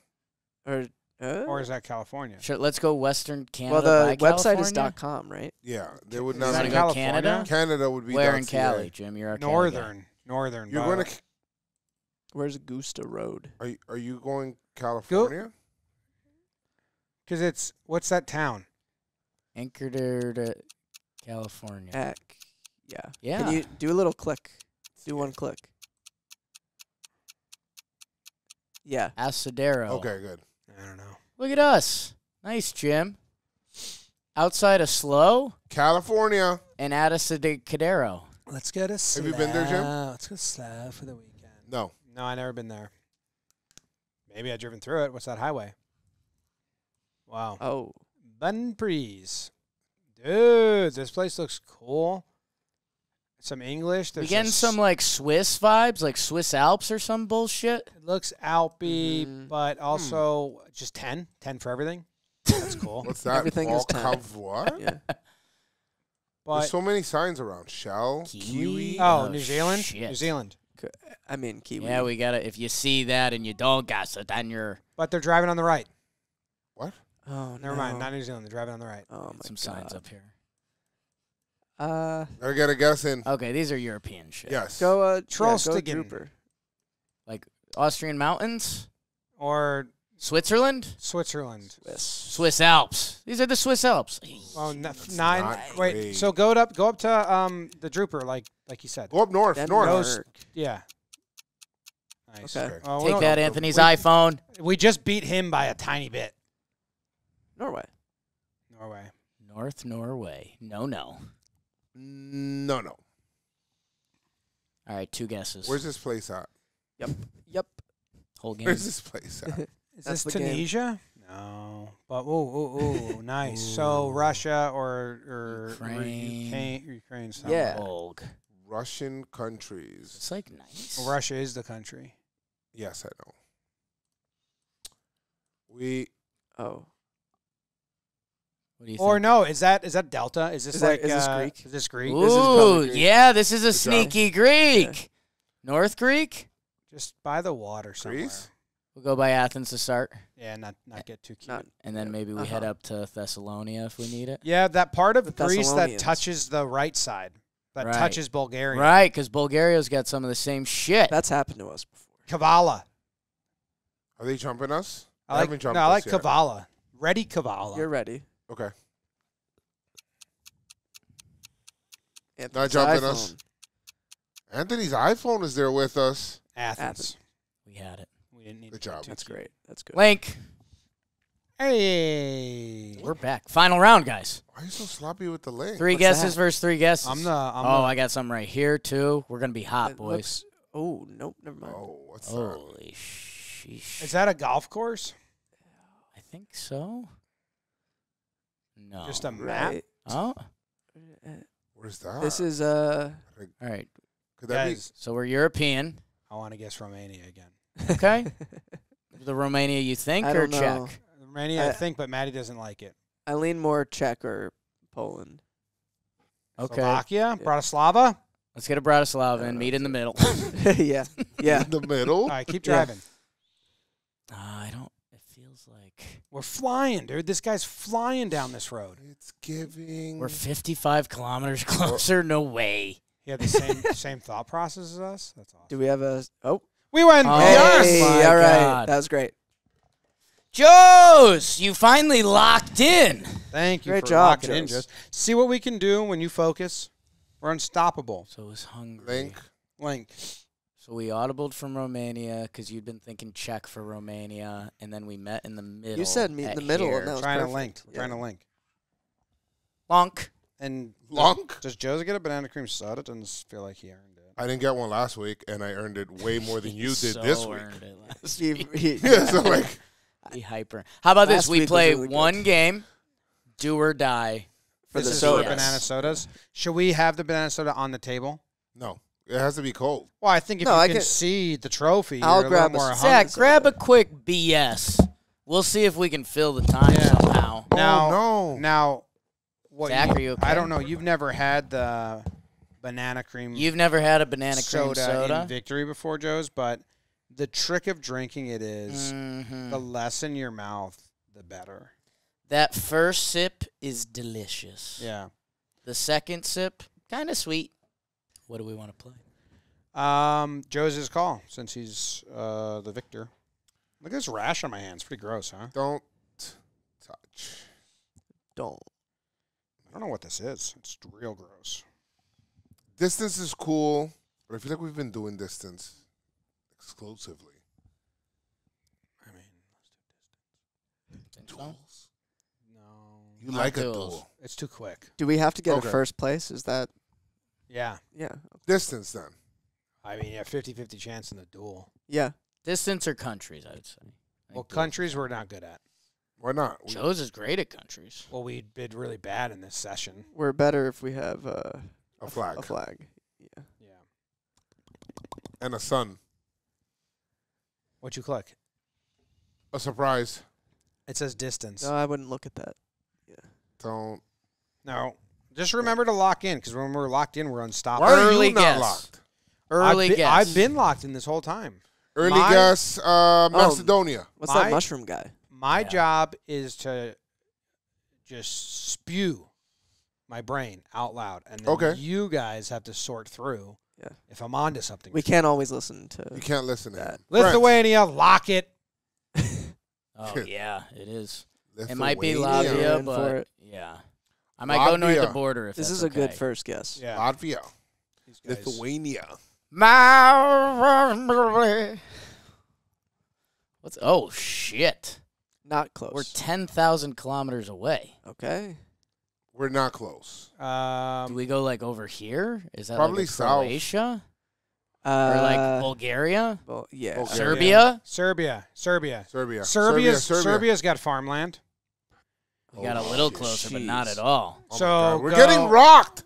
[SPEAKER 4] or uh,
[SPEAKER 1] or is that California?
[SPEAKER 2] Sure, let's go Western Canada.
[SPEAKER 4] well, the
[SPEAKER 2] by
[SPEAKER 4] website is
[SPEAKER 2] California?
[SPEAKER 4] .com, right?
[SPEAKER 3] Yeah, they would
[SPEAKER 1] Is
[SPEAKER 3] not.
[SPEAKER 1] that
[SPEAKER 3] be-
[SPEAKER 2] go
[SPEAKER 1] California?
[SPEAKER 2] Canada?
[SPEAKER 3] Canada would be.
[SPEAKER 2] Where in
[SPEAKER 3] .ca.
[SPEAKER 2] Cali, Jim? You're a Cali.
[SPEAKER 1] Northern, northern.
[SPEAKER 3] You're going to.
[SPEAKER 4] Where's Gusta Road?
[SPEAKER 3] Are you, are you going California?
[SPEAKER 1] because it's what's that town?
[SPEAKER 2] Anchored, to California.
[SPEAKER 4] Heck, yeah.
[SPEAKER 2] yeah.
[SPEAKER 4] Can you do a little click? Do one click. Yeah.
[SPEAKER 2] Asadero.
[SPEAKER 3] Okay, good.
[SPEAKER 1] I don't know.
[SPEAKER 2] Look at us. Nice, Jim. Outside of Slow
[SPEAKER 3] California.
[SPEAKER 2] and Asadero.
[SPEAKER 1] Let's get a.
[SPEAKER 3] Have you been there, Jim?
[SPEAKER 1] Let's go slow for the weekend.
[SPEAKER 3] No.
[SPEAKER 1] No, I never been there. Maybe I driven through it. What's that highway? Wow.
[SPEAKER 4] Oh,
[SPEAKER 1] Bunpries. Dude, this place looks cool. Some English.
[SPEAKER 2] We
[SPEAKER 1] There's
[SPEAKER 2] getting
[SPEAKER 1] a s-
[SPEAKER 2] some like Swiss vibes, like Swiss Alps or some bullshit.
[SPEAKER 1] It looks Alpy,
[SPEAKER 4] Mhm.
[SPEAKER 1] but also just 10. 10 for everything. That's cool.
[SPEAKER 3] What's that?
[SPEAKER 4] Everything is
[SPEAKER 3] All
[SPEAKER 4] ten.
[SPEAKER 3] Cav-
[SPEAKER 4] yeah.
[SPEAKER 1] but
[SPEAKER 3] There's so many signs around. Shell,
[SPEAKER 2] Kiwi?
[SPEAKER 3] Kiwi.
[SPEAKER 1] oh,
[SPEAKER 2] Oh,
[SPEAKER 1] New Zealand.
[SPEAKER 2] shit.
[SPEAKER 1] New Zealand.
[SPEAKER 4] I mean, Kiwi.
[SPEAKER 2] Yeah, we gotta. If you see that and you don't got it, then you're
[SPEAKER 1] But they're driving on the right.
[SPEAKER 3] What?
[SPEAKER 4] Oh,
[SPEAKER 1] Never mind. Not New Zealand. They're driving on the right.
[SPEAKER 4] Oh my
[SPEAKER 2] some
[SPEAKER 4] God.
[SPEAKER 2] signs up here.
[SPEAKER 4] Uh,
[SPEAKER 3] I gotta guess in.
[SPEAKER 2] Okay, these are European shit.
[SPEAKER 3] Yes.
[SPEAKER 4] go. Uh, yeah, go
[SPEAKER 1] Trollstigen.
[SPEAKER 4] Drooper.
[SPEAKER 2] Like Austrian mountains,
[SPEAKER 1] Or
[SPEAKER 2] Switzerland,
[SPEAKER 1] Switzerland.
[SPEAKER 4] Swiss.
[SPEAKER 2] Swiss Alps. These are the Swiss Alps.
[SPEAKER 1] Oh, n- nine. Wait.
[SPEAKER 3] great.
[SPEAKER 1] So go up. Go up to um the Drooper, like like you said.
[SPEAKER 3] Go up north.
[SPEAKER 4] Denmark.
[SPEAKER 3] North.
[SPEAKER 1] Yeah. Nice.
[SPEAKER 4] Okay.
[SPEAKER 3] Okay.
[SPEAKER 1] Oh,
[SPEAKER 2] Take
[SPEAKER 1] don't-
[SPEAKER 2] that, Anthony's
[SPEAKER 1] we-
[SPEAKER 2] iPhone.
[SPEAKER 1] We just beat him by a tiny bit.
[SPEAKER 4] Norway.
[SPEAKER 1] Norway.
[SPEAKER 2] North Norway. No, no.
[SPEAKER 3] No, no.
[SPEAKER 2] All right, two guesses.
[SPEAKER 3] Where's this place at?
[SPEAKER 4] Yep. Yep.
[SPEAKER 2] Whole game?
[SPEAKER 3] Where's this place at?
[SPEAKER 1] Is
[SPEAKER 4] That's
[SPEAKER 1] this
[SPEAKER 4] the game.
[SPEAKER 1] Tunisia? No. But oh, oh, oh, nice. So Russia or or
[SPEAKER 2] Ukraine.
[SPEAKER 1] Ukraine, Ukraine somewhere.
[SPEAKER 4] Yeah.
[SPEAKER 2] Volg.
[SPEAKER 3] Russian countries.
[SPEAKER 2] It's like nice.
[SPEAKER 1] Well, Russia is the country.
[SPEAKER 3] Yes, I know. We
[SPEAKER 4] Oh.
[SPEAKER 2] What do you
[SPEAKER 1] Or
[SPEAKER 2] think?
[SPEAKER 1] no, is that is that Delta? Is this
[SPEAKER 4] Is that-
[SPEAKER 1] like
[SPEAKER 4] is this
[SPEAKER 1] uh,
[SPEAKER 4] Greek?
[SPEAKER 1] Is this Greek?
[SPEAKER 4] This is
[SPEAKER 2] Ooh,
[SPEAKER 4] Greek.
[SPEAKER 2] yeah, this is a
[SPEAKER 3] Good job.
[SPEAKER 2] sneaky Greek. North Greek?
[SPEAKER 1] Just by the water somewhere.
[SPEAKER 3] Greece?
[SPEAKER 2] We'll go by Athens to start,
[SPEAKER 1] Yeah, not not get too cute.
[SPEAKER 4] Not.
[SPEAKER 2] and then maybe we
[SPEAKER 4] Uh-huh.
[SPEAKER 2] head up to Thessalonia if we need it.
[SPEAKER 1] yeah, that part of
[SPEAKER 4] The
[SPEAKER 1] Greece that touches the right side, that
[SPEAKER 2] Right.
[SPEAKER 1] touches Bulgaria.
[SPEAKER 2] Right, because Bulgaria's got some of the same shit.
[SPEAKER 4] That's happened to us before.
[SPEAKER 1] Kavala.
[SPEAKER 3] are they jumping us?
[SPEAKER 1] I
[SPEAKER 3] They
[SPEAKER 1] like.
[SPEAKER 3] haven't jumped
[SPEAKER 1] No, I like
[SPEAKER 3] yet.
[SPEAKER 1] Kavala. Ready Kavala.
[SPEAKER 4] You're ready.
[SPEAKER 3] Okay.
[SPEAKER 4] Anthony's
[SPEAKER 3] jumping
[SPEAKER 4] iPhone.
[SPEAKER 3] us. Anthony's iPhone is there with us.
[SPEAKER 1] Athens.
[SPEAKER 4] Athens.
[SPEAKER 2] we had it.
[SPEAKER 1] We didn't need
[SPEAKER 3] Good job.
[SPEAKER 4] That's great. That's good.
[SPEAKER 2] Link,
[SPEAKER 1] Hey.
[SPEAKER 2] we're back. Final round, guys.
[SPEAKER 3] Why are you so sloppy with the link?
[SPEAKER 2] Three
[SPEAKER 4] What's
[SPEAKER 2] guesses
[SPEAKER 4] that?
[SPEAKER 2] versus three guesses.
[SPEAKER 1] I'm the. I'm
[SPEAKER 2] oh,
[SPEAKER 1] the,
[SPEAKER 2] I got some right here too. We're gonna be hot,
[SPEAKER 4] It
[SPEAKER 2] boys.
[SPEAKER 4] looks- oh nope, never mind.
[SPEAKER 3] Oh, what's that?
[SPEAKER 2] Holy sheesh!
[SPEAKER 1] Is that a golf course?
[SPEAKER 2] I think so. No.
[SPEAKER 1] Just a map.
[SPEAKER 4] Right.
[SPEAKER 2] Oh,
[SPEAKER 3] Where's that?
[SPEAKER 4] This is uh.
[SPEAKER 2] all right.
[SPEAKER 3] Could that
[SPEAKER 1] Guys,
[SPEAKER 2] So we're European.
[SPEAKER 1] I want to guess Romania again.
[SPEAKER 2] Okay. the Romania you think
[SPEAKER 4] I
[SPEAKER 2] or
[SPEAKER 4] don't know.
[SPEAKER 2] Czech?
[SPEAKER 1] Romania, I
[SPEAKER 4] I-
[SPEAKER 1] think, but Maddie doesn't like it.
[SPEAKER 4] I lean more Czech or Poland.
[SPEAKER 2] Okay.
[SPEAKER 1] Slovakia, Bratislava.
[SPEAKER 2] Let's get a Bratislava and meet in the middle.
[SPEAKER 4] yeah. Yeah.
[SPEAKER 3] in the middle?
[SPEAKER 1] All right, keep
[SPEAKER 4] Yeah.
[SPEAKER 1] driving.
[SPEAKER 2] Uh, I don't. It feels like
[SPEAKER 1] We're flying, dude. This guy's flying down this road.
[SPEAKER 3] It's giving.
[SPEAKER 2] we're 55 kilometers closer. No way.
[SPEAKER 1] He had the same same thought process as us. That's awesome.
[SPEAKER 4] Do we have a? Oh.
[SPEAKER 1] We went.
[SPEAKER 2] Oh,
[SPEAKER 1] yes.
[SPEAKER 4] Hey,
[SPEAKER 2] my oh
[SPEAKER 4] all right.
[SPEAKER 2] God.
[SPEAKER 4] That was great.
[SPEAKER 2] Joe's, you finally locked in.
[SPEAKER 1] Thank you
[SPEAKER 4] Great
[SPEAKER 1] for
[SPEAKER 4] job,
[SPEAKER 1] locking in,
[SPEAKER 4] Joes.
[SPEAKER 1] Joes. See what we can do when you focus. We're unstoppable.
[SPEAKER 2] So was hungry.
[SPEAKER 3] Link.
[SPEAKER 1] Link.
[SPEAKER 2] So we audibled from Romania because you'd been thinking Czech for Romania, and then we met in the middle.
[SPEAKER 4] You said meet in the middle,
[SPEAKER 2] here.
[SPEAKER 4] and that was
[SPEAKER 1] Trying to link. We're
[SPEAKER 4] Yeah.
[SPEAKER 1] Trying to link.
[SPEAKER 2] Lonk.
[SPEAKER 1] And
[SPEAKER 3] Lunk?
[SPEAKER 1] Does Joe's get a banana cream soda? Doesn't feel like he earned it.
[SPEAKER 3] I didn't get one last week, and I earned it way more than you did
[SPEAKER 2] so
[SPEAKER 3] this week.
[SPEAKER 2] earned it last
[SPEAKER 4] He-
[SPEAKER 2] week.
[SPEAKER 4] he-
[SPEAKER 3] Yeah, so like,
[SPEAKER 2] Be hyper. How about this? We play
[SPEAKER 4] really good.
[SPEAKER 2] one game, do or die.
[SPEAKER 4] for
[SPEAKER 1] this
[SPEAKER 4] the
[SPEAKER 1] is
[SPEAKER 4] sodas.
[SPEAKER 1] for banana sodas. Should we have the banana soda on the table?
[SPEAKER 3] no, it has to be cold.
[SPEAKER 1] Well, I think if
[SPEAKER 4] No,
[SPEAKER 1] you
[SPEAKER 4] I
[SPEAKER 1] can
[SPEAKER 4] can-
[SPEAKER 1] see the trophy,
[SPEAKER 4] I'll
[SPEAKER 1] you're
[SPEAKER 4] grab
[SPEAKER 1] a
[SPEAKER 4] a
[SPEAKER 1] more
[SPEAKER 4] s-
[SPEAKER 1] hungry.
[SPEAKER 2] Zach,
[SPEAKER 4] soda.
[SPEAKER 2] grab a quick BS. We'll see if we can fill the time
[SPEAKER 1] Yeah.
[SPEAKER 2] somehow.
[SPEAKER 1] Now,
[SPEAKER 3] oh, no.
[SPEAKER 1] now, what?
[SPEAKER 2] Zach,
[SPEAKER 1] you,
[SPEAKER 2] are you okay?
[SPEAKER 1] I don't know. You've never had the banana cream
[SPEAKER 2] You've never had a banana cream
[SPEAKER 1] soda,
[SPEAKER 2] soda?
[SPEAKER 1] in Victory before, Joe's, but the trick of drinking it is
[SPEAKER 2] Mhm.
[SPEAKER 1] the less in your mouth, the better.
[SPEAKER 2] That first sip is delicious.
[SPEAKER 1] Yeah.
[SPEAKER 2] The second sip, kind of sweet. What do we want to play?
[SPEAKER 1] Um, Joe's his call since he's uh, the victor. Look at this rash on my hands. Pretty gross, huh?
[SPEAKER 3] Don't touch.
[SPEAKER 4] Don't.
[SPEAKER 1] I don't know what this is. It's real gross.
[SPEAKER 3] Distance is cool, but I feel like we've been doing distance exclusively.
[SPEAKER 1] I mean,
[SPEAKER 2] Think so?
[SPEAKER 3] Duels.
[SPEAKER 1] no.
[SPEAKER 3] You
[SPEAKER 2] Not
[SPEAKER 3] like a duel.
[SPEAKER 1] It's too quick.
[SPEAKER 4] Do we have to get
[SPEAKER 3] Okay.
[SPEAKER 4] a first place? Is that
[SPEAKER 1] Yeah.
[SPEAKER 4] yeah?
[SPEAKER 3] Distance then.
[SPEAKER 1] I mean, yeah, 50-50 chance in the duel.
[SPEAKER 4] Yeah.
[SPEAKER 2] Distance or countries, I would say. I
[SPEAKER 1] Well, countries we're not good at.
[SPEAKER 3] Why not? We-
[SPEAKER 2] Joe's is great at countries.
[SPEAKER 1] Well, we did really bad in this session.
[SPEAKER 4] We're better if we have uh,
[SPEAKER 3] a flag
[SPEAKER 4] A flag. Yeah.
[SPEAKER 1] Yeah.
[SPEAKER 3] and a sun.
[SPEAKER 1] What you click?
[SPEAKER 3] A surprise.
[SPEAKER 1] It says distance.
[SPEAKER 4] No, I wouldn't look at that. Yeah.
[SPEAKER 3] Don't.
[SPEAKER 1] no. Just remember to lock in because when we're locked in, we're unstoppable.
[SPEAKER 3] Why are
[SPEAKER 2] Early
[SPEAKER 3] you not
[SPEAKER 2] guess.
[SPEAKER 3] locked?
[SPEAKER 2] Early
[SPEAKER 1] I've been,
[SPEAKER 2] guess.
[SPEAKER 1] I've been locked in this whole time.
[SPEAKER 3] Early
[SPEAKER 1] My-
[SPEAKER 3] guess. Uh, Macedonia.
[SPEAKER 4] What's
[SPEAKER 1] My-
[SPEAKER 4] that mushroom guy?
[SPEAKER 1] My
[SPEAKER 2] Yeah.
[SPEAKER 1] job is to just spew my brain out loud, and then
[SPEAKER 3] Okay.
[SPEAKER 1] you guys have to sort through.
[SPEAKER 4] Yeah.
[SPEAKER 1] If I'm onto something,
[SPEAKER 4] We can't always listen to.
[SPEAKER 3] You can't listen to
[SPEAKER 4] That.
[SPEAKER 3] him. France.
[SPEAKER 1] Lithuania, lock it.
[SPEAKER 2] Oh yeah, it is. It might be
[SPEAKER 4] Latvia.
[SPEAKER 2] Latvia,
[SPEAKER 4] In for
[SPEAKER 2] but yeah, I might go north of the border if
[SPEAKER 4] This
[SPEAKER 2] that's
[SPEAKER 4] is a good first guess.
[SPEAKER 1] Yeah.
[SPEAKER 3] Latvia.
[SPEAKER 1] These guys-
[SPEAKER 3] Lithuania.
[SPEAKER 2] What's oh shit?
[SPEAKER 4] Not close.
[SPEAKER 2] We're ten thousand kilometers away.
[SPEAKER 4] okay.
[SPEAKER 3] We're not close.
[SPEAKER 2] Do
[SPEAKER 1] Um,
[SPEAKER 2] we go like over here? Is that
[SPEAKER 3] Probably
[SPEAKER 2] like
[SPEAKER 3] south.
[SPEAKER 2] Croatia
[SPEAKER 4] Uh,
[SPEAKER 2] or like Bulgaria,
[SPEAKER 4] well, yeah.
[SPEAKER 3] Bulgaria.
[SPEAKER 2] Serbia?
[SPEAKER 1] Serbia, Serbia,
[SPEAKER 3] Serbia.
[SPEAKER 1] Serbia's
[SPEAKER 3] Serbia. Serbia.
[SPEAKER 1] Serbia's got farmland.
[SPEAKER 2] We got a
[SPEAKER 3] Oh,
[SPEAKER 2] little
[SPEAKER 3] shit.
[SPEAKER 2] closer, but not at all.
[SPEAKER 3] Oh
[SPEAKER 1] So
[SPEAKER 3] we're
[SPEAKER 1] go-
[SPEAKER 3] getting rocked.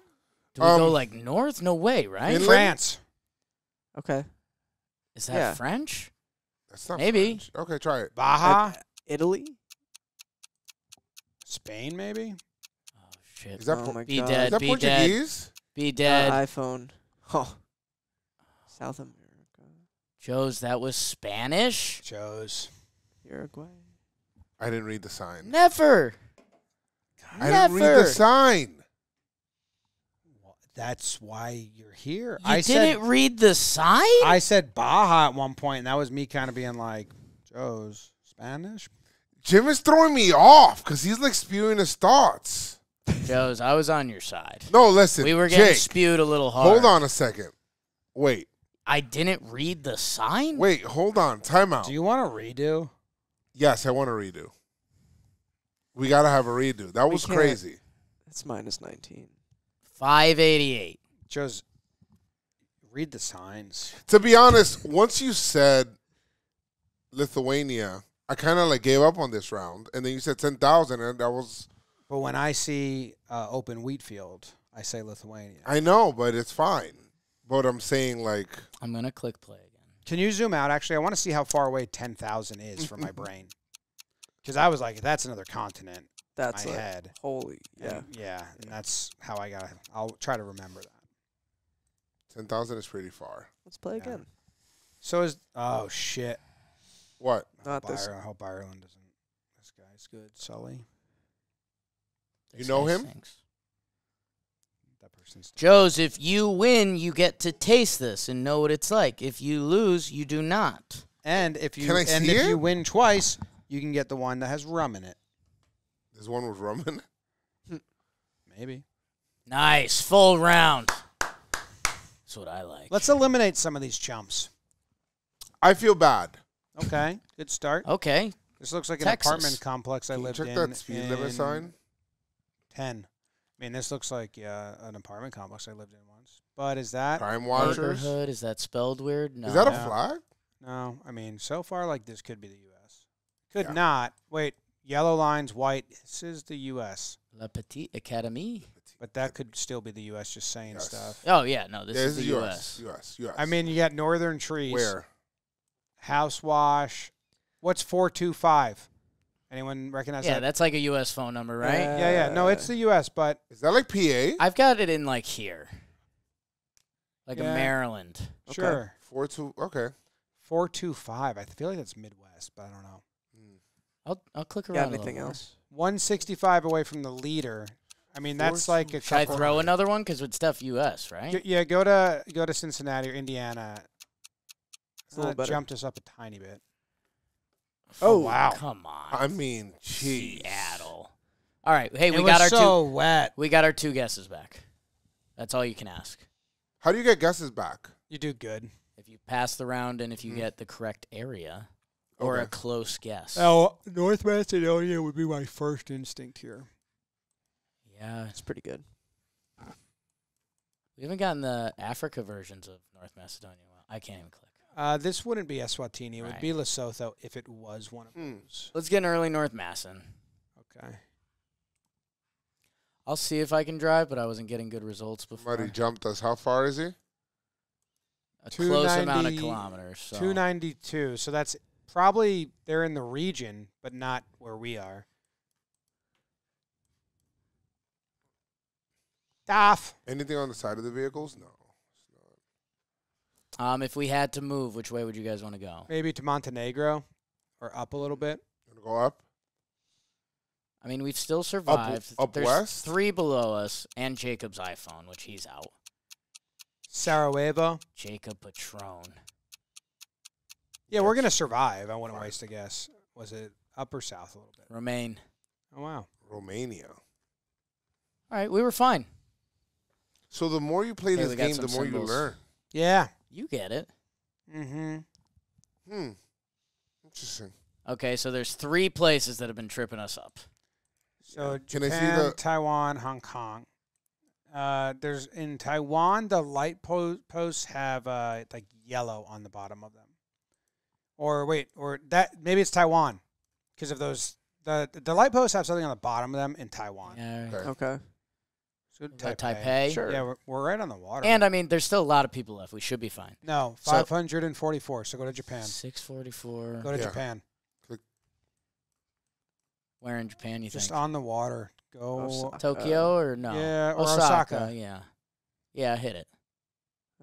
[SPEAKER 2] Do we go
[SPEAKER 3] Um,
[SPEAKER 2] like north? No way, right?
[SPEAKER 3] Finland?
[SPEAKER 1] France.
[SPEAKER 4] Okay.
[SPEAKER 2] Is that
[SPEAKER 4] Yeah.
[SPEAKER 2] French?
[SPEAKER 3] That's not
[SPEAKER 2] Maybe.
[SPEAKER 3] French. Okay, try it.
[SPEAKER 1] Baja,
[SPEAKER 4] Italy.
[SPEAKER 1] Spain, maybe.
[SPEAKER 2] Oh shit!
[SPEAKER 3] Is that,
[SPEAKER 4] oh my
[SPEAKER 2] Be
[SPEAKER 4] god.
[SPEAKER 2] dead.
[SPEAKER 3] is that
[SPEAKER 2] be dead.
[SPEAKER 3] Portuguese?
[SPEAKER 2] Be
[SPEAKER 4] Uh,
[SPEAKER 2] dead.
[SPEAKER 4] iPhone. Oh. South America.
[SPEAKER 2] Joe's that was Spanish.
[SPEAKER 1] Chose.
[SPEAKER 4] Uruguay.
[SPEAKER 3] I didn't read the sign.
[SPEAKER 2] Never.
[SPEAKER 3] I
[SPEAKER 2] Never.
[SPEAKER 3] didn't read the sign.
[SPEAKER 1] That's why you're here.
[SPEAKER 2] You
[SPEAKER 1] I
[SPEAKER 2] didn't
[SPEAKER 1] said
[SPEAKER 2] read the sign.
[SPEAKER 1] I said Baja at one point, and that was me kind of being like, Joe's Spanish.
[SPEAKER 3] Jim is throwing me off because he's like spewing his thoughts.
[SPEAKER 2] Joe's, I was on your side.
[SPEAKER 3] No, listen.
[SPEAKER 2] We were getting
[SPEAKER 3] Jake,
[SPEAKER 2] spewed a little hard.
[SPEAKER 3] hold on a second. Wait,
[SPEAKER 2] I didn't read the sign.
[SPEAKER 3] wait, hold on. Time out.
[SPEAKER 1] Do you want to redo?
[SPEAKER 3] yes, I want to redo. We gotta have a redo. That was
[SPEAKER 4] can't.
[SPEAKER 3] crazy.
[SPEAKER 4] It's minus 19.
[SPEAKER 2] Five eighty-eight.
[SPEAKER 1] Joe's. Read the signs.
[SPEAKER 3] To be honest, once you said Lithuania, I kind of like gave up on this round, and then you said ten thousand, and that was
[SPEAKER 1] But when I see uh, open wheat field, I say Lithuania.
[SPEAKER 3] I know, but it's fine. But I'm saying like
[SPEAKER 2] I'm gonna click play again.
[SPEAKER 1] Can you zoom out? Actually, I want to see how far away ten thousand is from my brain. Because I was like, that's another continent.
[SPEAKER 4] That's
[SPEAKER 1] in my
[SPEAKER 4] like,
[SPEAKER 1] head.
[SPEAKER 4] holy. Yeah.
[SPEAKER 1] And- yeah, and that's how I got. to I'll try to remember that.
[SPEAKER 3] ten thousand is pretty far.
[SPEAKER 4] Let's play
[SPEAKER 1] Yeah.
[SPEAKER 4] again.
[SPEAKER 1] So is oh shit.
[SPEAKER 3] What?
[SPEAKER 1] I
[SPEAKER 4] Not
[SPEAKER 1] hope,
[SPEAKER 4] this.
[SPEAKER 1] Ireland, I hope Ireland doesn't. This guy's good. Sully.
[SPEAKER 3] You
[SPEAKER 2] This
[SPEAKER 3] know
[SPEAKER 2] guy
[SPEAKER 3] him?
[SPEAKER 2] stinks.
[SPEAKER 1] That person's.
[SPEAKER 2] Joe's, if you win, you get to taste this and know what it's like. If you lose, you do not.
[SPEAKER 1] And if you
[SPEAKER 3] Can I
[SPEAKER 1] and
[SPEAKER 3] see
[SPEAKER 1] if
[SPEAKER 3] it?
[SPEAKER 1] you win twice, you can get the one that has rum in it.
[SPEAKER 3] There's one with rum in it.
[SPEAKER 1] Maybe.
[SPEAKER 2] Nice full round. That's what I like.
[SPEAKER 1] Let's eliminate some of these chumps.
[SPEAKER 3] I feel bad.
[SPEAKER 1] Okay, good start.
[SPEAKER 2] Okay.
[SPEAKER 1] This looks like an apartment complex I
[SPEAKER 3] Can you
[SPEAKER 1] lived
[SPEAKER 3] check
[SPEAKER 1] in.
[SPEAKER 3] that speed limit sign?
[SPEAKER 1] Ten. I mean, this looks like yeah, an apartment complex I lived in once. But is that
[SPEAKER 3] Crime Watchers.
[SPEAKER 2] Neighborhood is that spelled weird? No.
[SPEAKER 3] Is that a
[SPEAKER 1] No.
[SPEAKER 3] flag?
[SPEAKER 1] no? I mean, so far like this could be the U.S. Could
[SPEAKER 3] Yeah.
[SPEAKER 1] not. Wait, yellow lines, white. This is the U.S.
[SPEAKER 2] La Petite Académie?
[SPEAKER 1] But that could still be the U.S. Just saying
[SPEAKER 3] Yes.
[SPEAKER 1] stuff.
[SPEAKER 2] Oh yeah, no, this
[SPEAKER 3] Yeah,
[SPEAKER 2] is
[SPEAKER 3] this
[SPEAKER 2] the
[SPEAKER 3] US.
[SPEAKER 2] U.S.
[SPEAKER 3] US. US.
[SPEAKER 1] I mean, you got northern trees.
[SPEAKER 3] where?
[SPEAKER 1] House wash. What's four two five? Anyone recognize
[SPEAKER 2] Yeah,
[SPEAKER 1] that?
[SPEAKER 2] Yeah, that's like a U.S. phone number, right?
[SPEAKER 1] yeah, yeah. No, it's the U.S. But
[SPEAKER 3] Is that like PA?
[SPEAKER 2] I've got it in like here, like
[SPEAKER 1] Yeah.
[SPEAKER 2] a Maryland.
[SPEAKER 4] Okay.
[SPEAKER 1] sure,
[SPEAKER 3] Four two. Okay.
[SPEAKER 1] four two five. I feel like that's Midwest, but I don't know.
[SPEAKER 2] I'll I'll click around.
[SPEAKER 4] Got anything
[SPEAKER 2] more.
[SPEAKER 4] else?
[SPEAKER 1] One sixty five away from the leader. I mean, that's like a
[SPEAKER 2] Should I
[SPEAKER 1] couple.
[SPEAKER 2] throw another one? Because it's stuff U.S. Right?
[SPEAKER 1] G- Yeah, go to go to Cincinnati or Indiana.
[SPEAKER 4] It's a little
[SPEAKER 1] Uh,
[SPEAKER 4] better.
[SPEAKER 1] Jumped us up a tiny bit.
[SPEAKER 4] Oh,
[SPEAKER 1] wow.
[SPEAKER 2] Come on.
[SPEAKER 3] I mean, geez.
[SPEAKER 2] Seattle. All right. Hey,
[SPEAKER 1] It
[SPEAKER 2] we
[SPEAKER 1] was
[SPEAKER 2] got our
[SPEAKER 1] so
[SPEAKER 2] two.
[SPEAKER 1] wet.
[SPEAKER 2] We got our two guesses back. That's all you can ask.
[SPEAKER 3] How do you get guesses back?
[SPEAKER 1] You do good.
[SPEAKER 2] If you pass the round and if you
[SPEAKER 3] Mhm.
[SPEAKER 2] get the correct area or a close guess.
[SPEAKER 1] Oh, North Macedonia would be my first instinct here.
[SPEAKER 2] Yeah.
[SPEAKER 4] It's pretty good.
[SPEAKER 2] We haven't gotten the Africa versions of North Macedonia. Well, I can't even click.
[SPEAKER 1] Uh, this wouldn't be Eswatini. It would be Lesotho if it was one of
[SPEAKER 3] Hmm.
[SPEAKER 1] those.
[SPEAKER 2] Let's get an early North Macen.
[SPEAKER 1] Okay.
[SPEAKER 2] I'll see if I can drive, but I wasn't getting good results before.
[SPEAKER 3] Somebody jumped us. How far is he?
[SPEAKER 2] A close amount of kilometers. So.
[SPEAKER 1] 292. So that's probably they're in the region, but not where we are. Daff.
[SPEAKER 3] Anything on the side of the vehicles? No.
[SPEAKER 2] Um, if we had to move, which way would you guys want to go?
[SPEAKER 1] Maybe to Montenegro or up a little bit.
[SPEAKER 3] Gonna go up.
[SPEAKER 2] I mean, we've still survived.
[SPEAKER 3] up
[SPEAKER 2] There's
[SPEAKER 3] west?
[SPEAKER 2] three below us, and Jacob's iPhone, which he's out.
[SPEAKER 1] Sarajevo.
[SPEAKER 2] Jacob Patron.
[SPEAKER 1] Yeah, we're gonna survive. I wouldn't waste a guess. Was it up or south a little bit?
[SPEAKER 2] Romaine.
[SPEAKER 1] Oh wow.
[SPEAKER 3] Romania.
[SPEAKER 2] All right, we were fine.
[SPEAKER 3] So the more you play
[SPEAKER 2] Hey,
[SPEAKER 3] this
[SPEAKER 2] got
[SPEAKER 3] game, the
[SPEAKER 2] some
[SPEAKER 3] more you learn.
[SPEAKER 1] Yeah.
[SPEAKER 2] You get it.
[SPEAKER 1] Mm-hmm.
[SPEAKER 3] Hmm. Interesting.
[SPEAKER 2] Okay, so there's three places that have been tripping us up.
[SPEAKER 1] So
[SPEAKER 3] Can I see
[SPEAKER 1] Japan,
[SPEAKER 3] the-
[SPEAKER 1] Taiwan, Hong Kong. Uh, there's in Taiwan the light po- posts have uh, like yellow on the bottom of them. Or wait, or that maybe it's Taiwan because of those the the light posts have something on the bottom of them in Taiwan.
[SPEAKER 2] Yeah.
[SPEAKER 3] Okay.
[SPEAKER 4] Okay.
[SPEAKER 1] So
[SPEAKER 2] What about Taipei.
[SPEAKER 4] Sure.
[SPEAKER 1] Yeah, we're, we're right on the water.
[SPEAKER 2] And I mean, there's still a lot of people left. We should be fine.
[SPEAKER 1] no, 544. So go to Japan.
[SPEAKER 2] 644.
[SPEAKER 1] Go to
[SPEAKER 3] Yeah.
[SPEAKER 1] Japan.
[SPEAKER 2] Where in Japan you
[SPEAKER 1] Just
[SPEAKER 2] think?
[SPEAKER 1] on the water. Go.
[SPEAKER 4] Osaka.
[SPEAKER 2] Tokyo or no?
[SPEAKER 1] Yeah, or
[SPEAKER 2] Osaka.
[SPEAKER 1] Osaka.
[SPEAKER 2] Yeah. Yeah, hit it.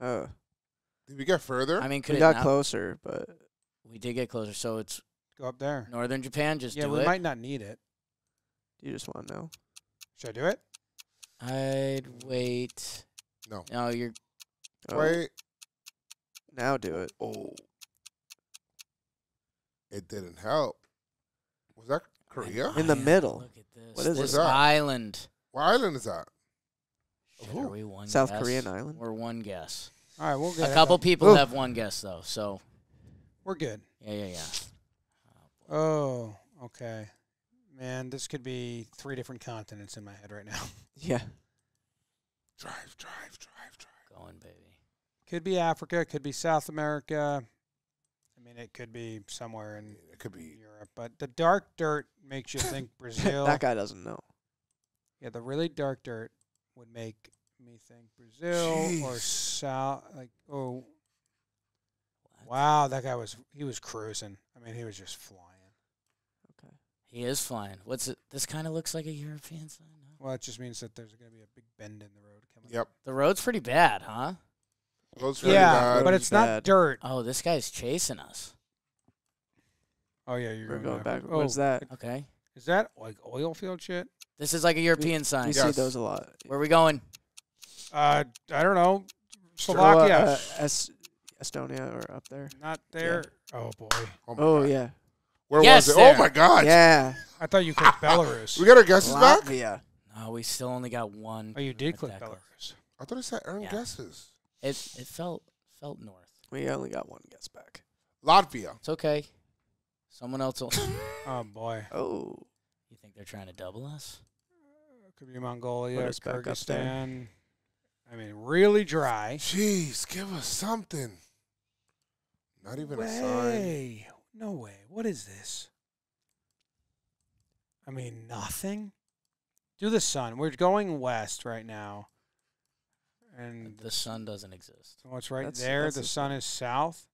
[SPEAKER 4] Oh,
[SPEAKER 3] Did we get further?
[SPEAKER 2] I mean, could
[SPEAKER 4] we
[SPEAKER 2] it
[SPEAKER 4] got
[SPEAKER 2] not-
[SPEAKER 4] closer, but
[SPEAKER 2] We did get closer, so it's
[SPEAKER 1] Go up there.
[SPEAKER 2] northern Japan. Just
[SPEAKER 1] yeah,
[SPEAKER 2] do
[SPEAKER 1] we
[SPEAKER 2] it.
[SPEAKER 1] might not need it.
[SPEAKER 4] you just want to know.
[SPEAKER 1] Should I do it?
[SPEAKER 2] I'd wait.
[SPEAKER 3] no.
[SPEAKER 2] No, you're.
[SPEAKER 4] Oh,
[SPEAKER 3] Wait.
[SPEAKER 4] Now do it.
[SPEAKER 3] Oh. It didn't help. Was that Korea?
[SPEAKER 4] In the
[SPEAKER 2] Man,
[SPEAKER 4] middle.
[SPEAKER 2] Look at this.
[SPEAKER 4] What is
[SPEAKER 2] this
[SPEAKER 3] it? That?
[SPEAKER 2] island?
[SPEAKER 3] What island is that?
[SPEAKER 2] Shit,
[SPEAKER 3] Ooh.
[SPEAKER 2] are we one
[SPEAKER 4] South
[SPEAKER 2] guess?
[SPEAKER 4] Korean island.
[SPEAKER 2] Or one guess.
[SPEAKER 1] All right, we'll get
[SPEAKER 2] A
[SPEAKER 1] it.
[SPEAKER 2] couple people
[SPEAKER 3] Ooh.
[SPEAKER 2] have one guess though, so
[SPEAKER 1] We're good.
[SPEAKER 2] yeah, yeah, yeah.
[SPEAKER 1] Oh, okay. Man, this could be three different continents in my head right now.
[SPEAKER 4] Yeah.
[SPEAKER 3] Drive, drive, drive, drive.
[SPEAKER 2] Going, baby.
[SPEAKER 1] Could be Africa, could be South America. I mean, it could be somewhere in
[SPEAKER 3] It could be.
[SPEAKER 1] Europe, but the dark dirt makes you think Brazil.
[SPEAKER 4] that guy doesn't know.
[SPEAKER 1] Yeah, the really dark dirt would make me think Brazil or South. Like, oh,
[SPEAKER 2] What?
[SPEAKER 1] Wow, that guy was he was cruising. I mean, he was just flying.
[SPEAKER 4] Okay.
[SPEAKER 2] He is flying. What's it? This kind of looks like a European sign. No?
[SPEAKER 1] Well, it just means that there's going to be a big bend in the road coming.
[SPEAKER 3] Yep.
[SPEAKER 2] The road's pretty bad, huh?
[SPEAKER 3] Goes pretty
[SPEAKER 1] Yeah,
[SPEAKER 3] bad.
[SPEAKER 1] but it's
[SPEAKER 4] Bad.
[SPEAKER 1] not dirt.
[SPEAKER 2] Oh, this guy's chasing us.
[SPEAKER 1] Oh yeah, you're
[SPEAKER 4] We're
[SPEAKER 1] going,
[SPEAKER 4] going back.
[SPEAKER 1] Oh,
[SPEAKER 4] What's that?
[SPEAKER 2] Okay.
[SPEAKER 1] Is that like oil field shit?
[SPEAKER 2] This is like a European sign.
[SPEAKER 4] We
[SPEAKER 3] Yes.
[SPEAKER 4] see those a lot.
[SPEAKER 2] Where are we going?
[SPEAKER 1] Uh, I don't know.
[SPEAKER 4] Go,
[SPEAKER 1] Slovakia.
[SPEAKER 4] uh, Es- Estonia or up there.
[SPEAKER 1] Not there. Oh boy,
[SPEAKER 3] Oh, my
[SPEAKER 4] Oh
[SPEAKER 3] God.
[SPEAKER 4] yeah.
[SPEAKER 3] Where
[SPEAKER 2] Yes,
[SPEAKER 3] was it?
[SPEAKER 2] there.
[SPEAKER 3] Oh my God.
[SPEAKER 4] Yeah.
[SPEAKER 1] I thought you clicked Belarus.
[SPEAKER 3] We got our guesses back?
[SPEAKER 4] Latvia.
[SPEAKER 2] No, we still only got one.
[SPEAKER 1] Oh, you did click
[SPEAKER 2] Exactly.
[SPEAKER 1] Belarus.
[SPEAKER 3] I thought it said earn
[SPEAKER 2] Yeah.
[SPEAKER 3] guesses.
[SPEAKER 2] It it felt felt north.
[SPEAKER 4] We only got one guess back.
[SPEAKER 3] Latvia.
[SPEAKER 2] It's okay. Someone else will.
[SPEAKER 1] Oh boy,
[SPEAKER 4] Oh.
[SPEAKER 2] you think they're trying to double us?
[SPEAKER 1] Uh, could be Mongolia,
[SPEAKER 4] us back.
[SPEAKER 1] Kyrgyzstan. I mean, really dry.
[SPEAKER 3] Jeez, give us something. Not even a sign.
[SPEAKER 1] No way. What is this? I mean, nothing. Do the sun. We're going west right now. And
[SPEAKER 2] The sun doesn't exist.
[SPEAKER 1] Oh, what's right
[SPEAKER 4] That's-
[SPEAKER 1] there?
[SPEAKER 4] that's
[SPEAKER 1] The
[SPEAKER 4] the-
[SPEAKER 1] sun is south.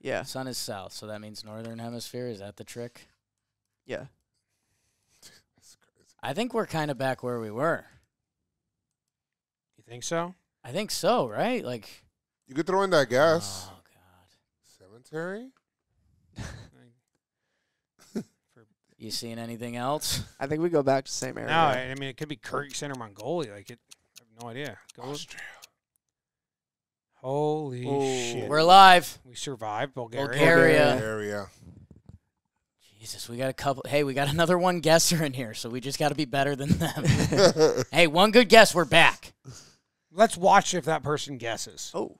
[SPEAKER 4] Yeah.
[SPEAKER 2] The sun is south, so that means northern hemisphere. Is that the trick?
[SPEAKER 4] Yeah.
[SPEAKER 3] That's crazy.
[SPEAKER 2] I think we're kind of back where we were.
[SPEAKER 1] You think so?
[SPEAKER 2] I think so, right? Like,
[SPEAKER 3] You could throw in that gas.
[SPEAKER 2] oh god,
[SPEAKER 3] Cemetery?
[SPEAKER 2] you seeing anything else?
[SPEAKER 4] I think we go back to the same area.
[SPEAKER 1] No, I I mean it could be Kyrgyzstan or Mongolia. Like it, I have no idea. Go.
[SPEAKER 3] Austria.
[SPEAKER 1] Holy
[SPEAKER 4] Oh.
[SPEAKER 1] shit!
[SPEAKER 2] We're alive.
[SPEAKER 1] we survived Bulgaria.
[SPEAKER 2] Bulgaria.
[SPEAKER 3] Area.
[SPEAKER 2] Jesus, we got a couple. Hey, we got another one guesser in here, so we just got to be better than them. hey, one good guess, we're back.
[SPEAKER 1] Let's watch if that person guesses.
[SPEAKER 4] Oh.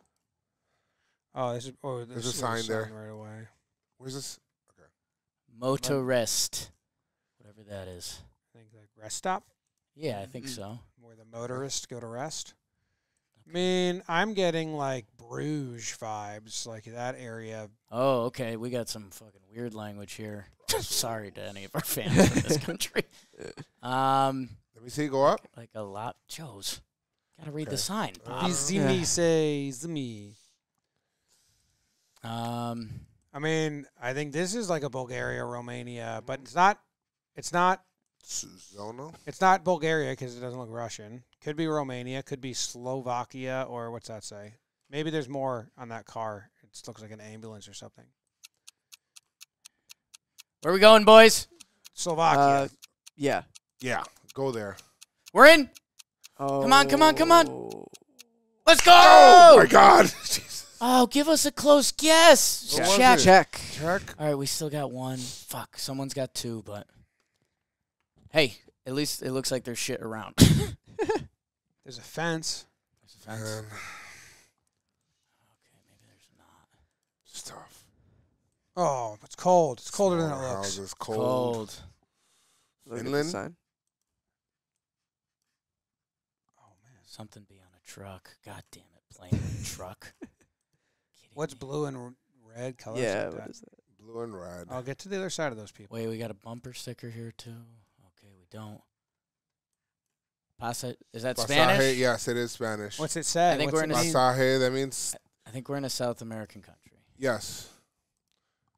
[SPEAKER 1] Oh, this is. Oh,
[SPEAKER 3] There's
[SPEAKER 1] this
[SPEAKER 3] a
[SPEAKER 1] is
[SPEAKER 3] sign there.
[SPEAKER 1] right away.
[SPEAKER 3] Where's this? Okay.
[SPEAKER 2] Motorist, whatever that is.
[SPEAKER 1] I think like rest stop
[SPEAKER 2] Yeah, I think
[SPEAKER 4] Mm.
[SPEAKER 2] so.
[SPEAKER 1] where the motorists go to rest. I mean, I'm getting like Bruges vibes, like that area.
[SPEAKER 2] Oh, okay. We got some fucking weird language here. Sorry to any of our fans in this country. Um,
[SPEAKER 3] Let me see. Go up.
[SPEAKER 2] like a lot. Joe's gotta read
[SPEAKER 3] Okay.
[SPEAKER 2] the sign.
[SPEAKER 1] Zimi say Zimi.
[SPEAKER 2] Um,
[SPEAKER 1] I mean, I think this is like a Bulgaria, Romania, but it's not. It's not.
[SPEAKER 3] Zono.
[SPEAKER 1] It's not Bulgaria because it doesn't look Russian. Could be Romania. Could be Slovakia or what's that say? Maybe there's more on that car. It looks like an ambulance or something.
[SPEAKER 2] where are we going, boys?
[SPEAKER 1] Slovakia.
[SPEAKER 4] Uh, yeah.
[SPEAKER 3] Yeah. Go there.
[SPEAKER 2] We're in.
[SPEAKER 4] Oh.
[SPEAKER 2] Come on, come on, come on. Let's go!
[SPEAKER 3] Oh my God. Jesus.
[SPEAKER 2] Oh, give us a close guess.
[SPEAKER 3] What was
[SPEAKER 2] Check.
[SPEAKER 3] it?
[SPEAKER 4] Check.
[SPEAKER 3] Check.
[SPEAKER 2] All right, we still got one. Fuck, someone's got two, but hey, at least it looks like there's shit around.
[SPEAKER 1] there's a fence.
[SPEAKER 2] There's a fence.
[SPEAKER 3] Man,
[SPEAKER 2] Okay, maybe there's not.
[SPEAKER 3] it's tough.
[SPEAKER 1] Oh, it's cold. It's colder than it
[SPEAKER 3] Smaller
[SPEAKER 1] looks.
[SPEAKER 3] Houses, cold.
[SPEAKER 2] Cold.
[SPEAKER 4] Look at the
[SPEAKER 3] Finland?
[SPEAKER 4] sign.
[SPEAKER 1] Oh man.
[SPEAKER 2] Something be on a truck. God damn it, plane and truck. Kidding
[SPEAKER 1] What's blue and r- red colors?
[SPEAKER 4] Yeah.
[SPEAKER 1] like
[SPEAKER 4] What
[SPEAKER 1] that?
[SPEAKER 4] is that?
[SPEAKER 3] Blue and red.
[SPEAKER 1] I'll get to the other side of those people.
[SPEAKER 2] Wait, we got a bumper sticker here too. Okay, we don't. Pasa, is that
[SPEAKER 3] Pasaje,
[SPEAKER 2] Spanish?
[SPEAKER 3] yes, it is Spanish.
[SPEAKER 1] What's it say?
[SPEAKER 2] I think
[SPEAKER 1] What's
[SPEAKER 2] we're
[SPEAKER 1] it
[SPEAKER 2] in a
[SPEAKER 1] mean?
[SPEAKER 3] Pasaje, that means
[SPEAKER 2] I think we're in a South American country.
[SPEAKER 3] yes.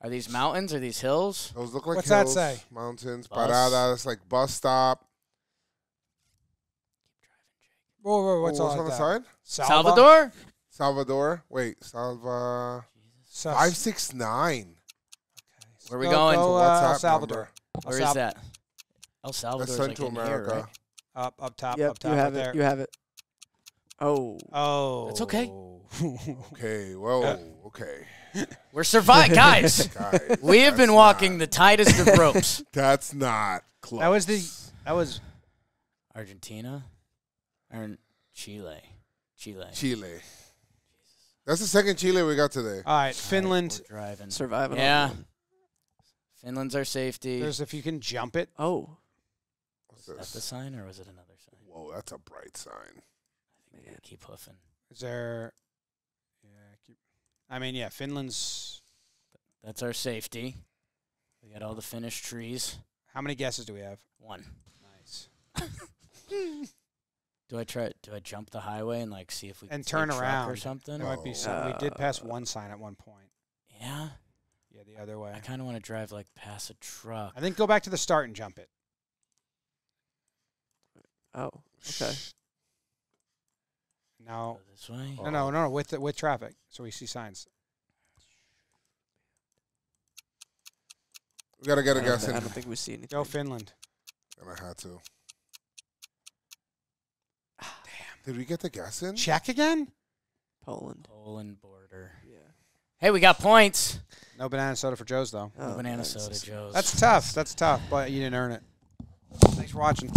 [SPEAKER 2] Are these mountains? Are these hills?
[SPEAKER 3] Those look like
[SPEAKER 1] What's that say?
[SPEAKER 3] Mountains,
[SPEAKER 2] Bus.
[SPEAKER 3] paradas, like bus stop.
[SPEAKER 1] Whoa, whoa, what's
[SPEAKER 3] Oh,
[SPEAKER 1] all
[SPEAKER 3] on the
[SPEAKER 1] that?
[SPEAKER 3] side?
[SPEAKER 2] Salvador?
[SPEAKER 3] Salvador. Wait, Salva.
[SPEAKER 1] Sus-
[SPEAKER 3] Five six nine.
[SPEAKER 1] Okay.
[SPEAKER 2] Where are we
[SPEAKER 1] Go-
[SPEAKER 2] going?
[SPEAKER 1] Go, uh, El Salvador.
[SPEAKER 3] number?
[SPEAKER 1] El
[SPEAKER 2] Where is
[SPEAKER 1] Sal-
[SPEAKER 2] that? El Salvador.
[SPEAKER 3] That's
[SPEAKER 2] like
[SPEAKER 3] Central
[SPEAKER 2] in here,
[SPEAKER 3] America.
[SPEAKER 2] right?
[SPEAKER 1] Up, up top,
[SPEAKER 4] Yep.
[SPEAKER 1] up top,
[SPEAKER 4] You have
[SPEAKER 1] right
[SPEAKER 4] it.
[SPEAKER 1] there.
[SPEAKER 4] You have it. Oh.
[SPEAKER 1] Oh,
[SPEAKER 2] It's okay.
[SPEAKER 3] Okay. Whoa.
[SPEAKER 1] Yeah.
[SPEAKER 3] Okay.
[SPEAKER 2] We're surviving, guys.
[SPEAKER 3] Guys,
[SPEAKER 2] We have been walking
[SPEAKER 3] not-
[SPEAKER 2] the tightest of ropes.
[SPEAKER 3] That's not close.
[SPEAKER 1] that was the. That was.
[SPEAKER 2] Argentina or Chile? Chile.
[SPEAKER 3] Chile. That's the second Chile we got today.
[SPEAKER 1] All right,
[SPEAKER 2] All right,
[SPEAKER 1] Finland.
[SPEAKER 2] we're driving.
[SPEAKER 4] Surviving.
[SPEAKER 2] Yeah. Finland's our safety.
[SPEAKER 1] There's if you can jump it.
[SPEAKER 4] Oh.
[SPEAKER 3] What's
[SPEAKER 2] Is that the sign or was it another sign?
[SPEAKER 3] Whoa, that's a bright sign.
[SPEAKER 2] I think we
[SPEAKER 4] Man.
[SPEAKER 2] gotta keep hoofing.
[SPEAKER 1] Is there? Yeah. Keep, I mean, yeah. Finland's.
[SPEAKER 2] That's our safety. We got all the finished trees.
[SPEAKER 1] How many guesses do we have?
[SPEAKER 2] One.
[SPEAKER 1] Nice.
[SPEAKER 2] Do I try? Do I jump the highway and like see if we can
[SPEAKER 1] And
[SPEAKER 2] see
[SPEAKER 1] turn around.
[SPEAKER 2] or something?
[SPEAKER 1] There might be some. we did pass one sign at one point.
[SPEAKER 2] Yeah.
[SPEAKER 1] Yeah, the other way.
[SPEAKER 2] I kind of want to drive like past a truck.
[SPEAKER 1] I think go back to the start and jump it.
[SPEAKER 4] Oh. Okay.
[SPEAKER 1] No,
[SPEAKER 2] Go this way.
[SPEAKER 1] no, no, no, no. With the, with traffic, so we see signs.
[SPEAKER 3] We gotta get a
[SPEAKER 4] I don't,
[SPEAKER 3] guess
[SPEAKER 4] thi- I don't think we see anything.
[SPEAKER 1] Go Finland.
[SPEAKER 3] And I had to. Did we get the guess in?
[SPEAKER 1] Check again.
[SPEAKER 4] Poland.
[SPEAKER 2] Poland border.
[SPEAKER 4] Yeah.
[SPEAKER 2] Hey, we got points.
[SPEAKER 1] No banana soda for Joe's though.
[SPEAKER 2] No
[SPEAKER 4] Oh,
[SPEAKER 2] banana
[SPEAKER 4] nice.
[SPEAKER 2] soda, Joe's.
[SPEAKER 1] That's tough. That's tough, but you didn't earn it. Thanks for watching.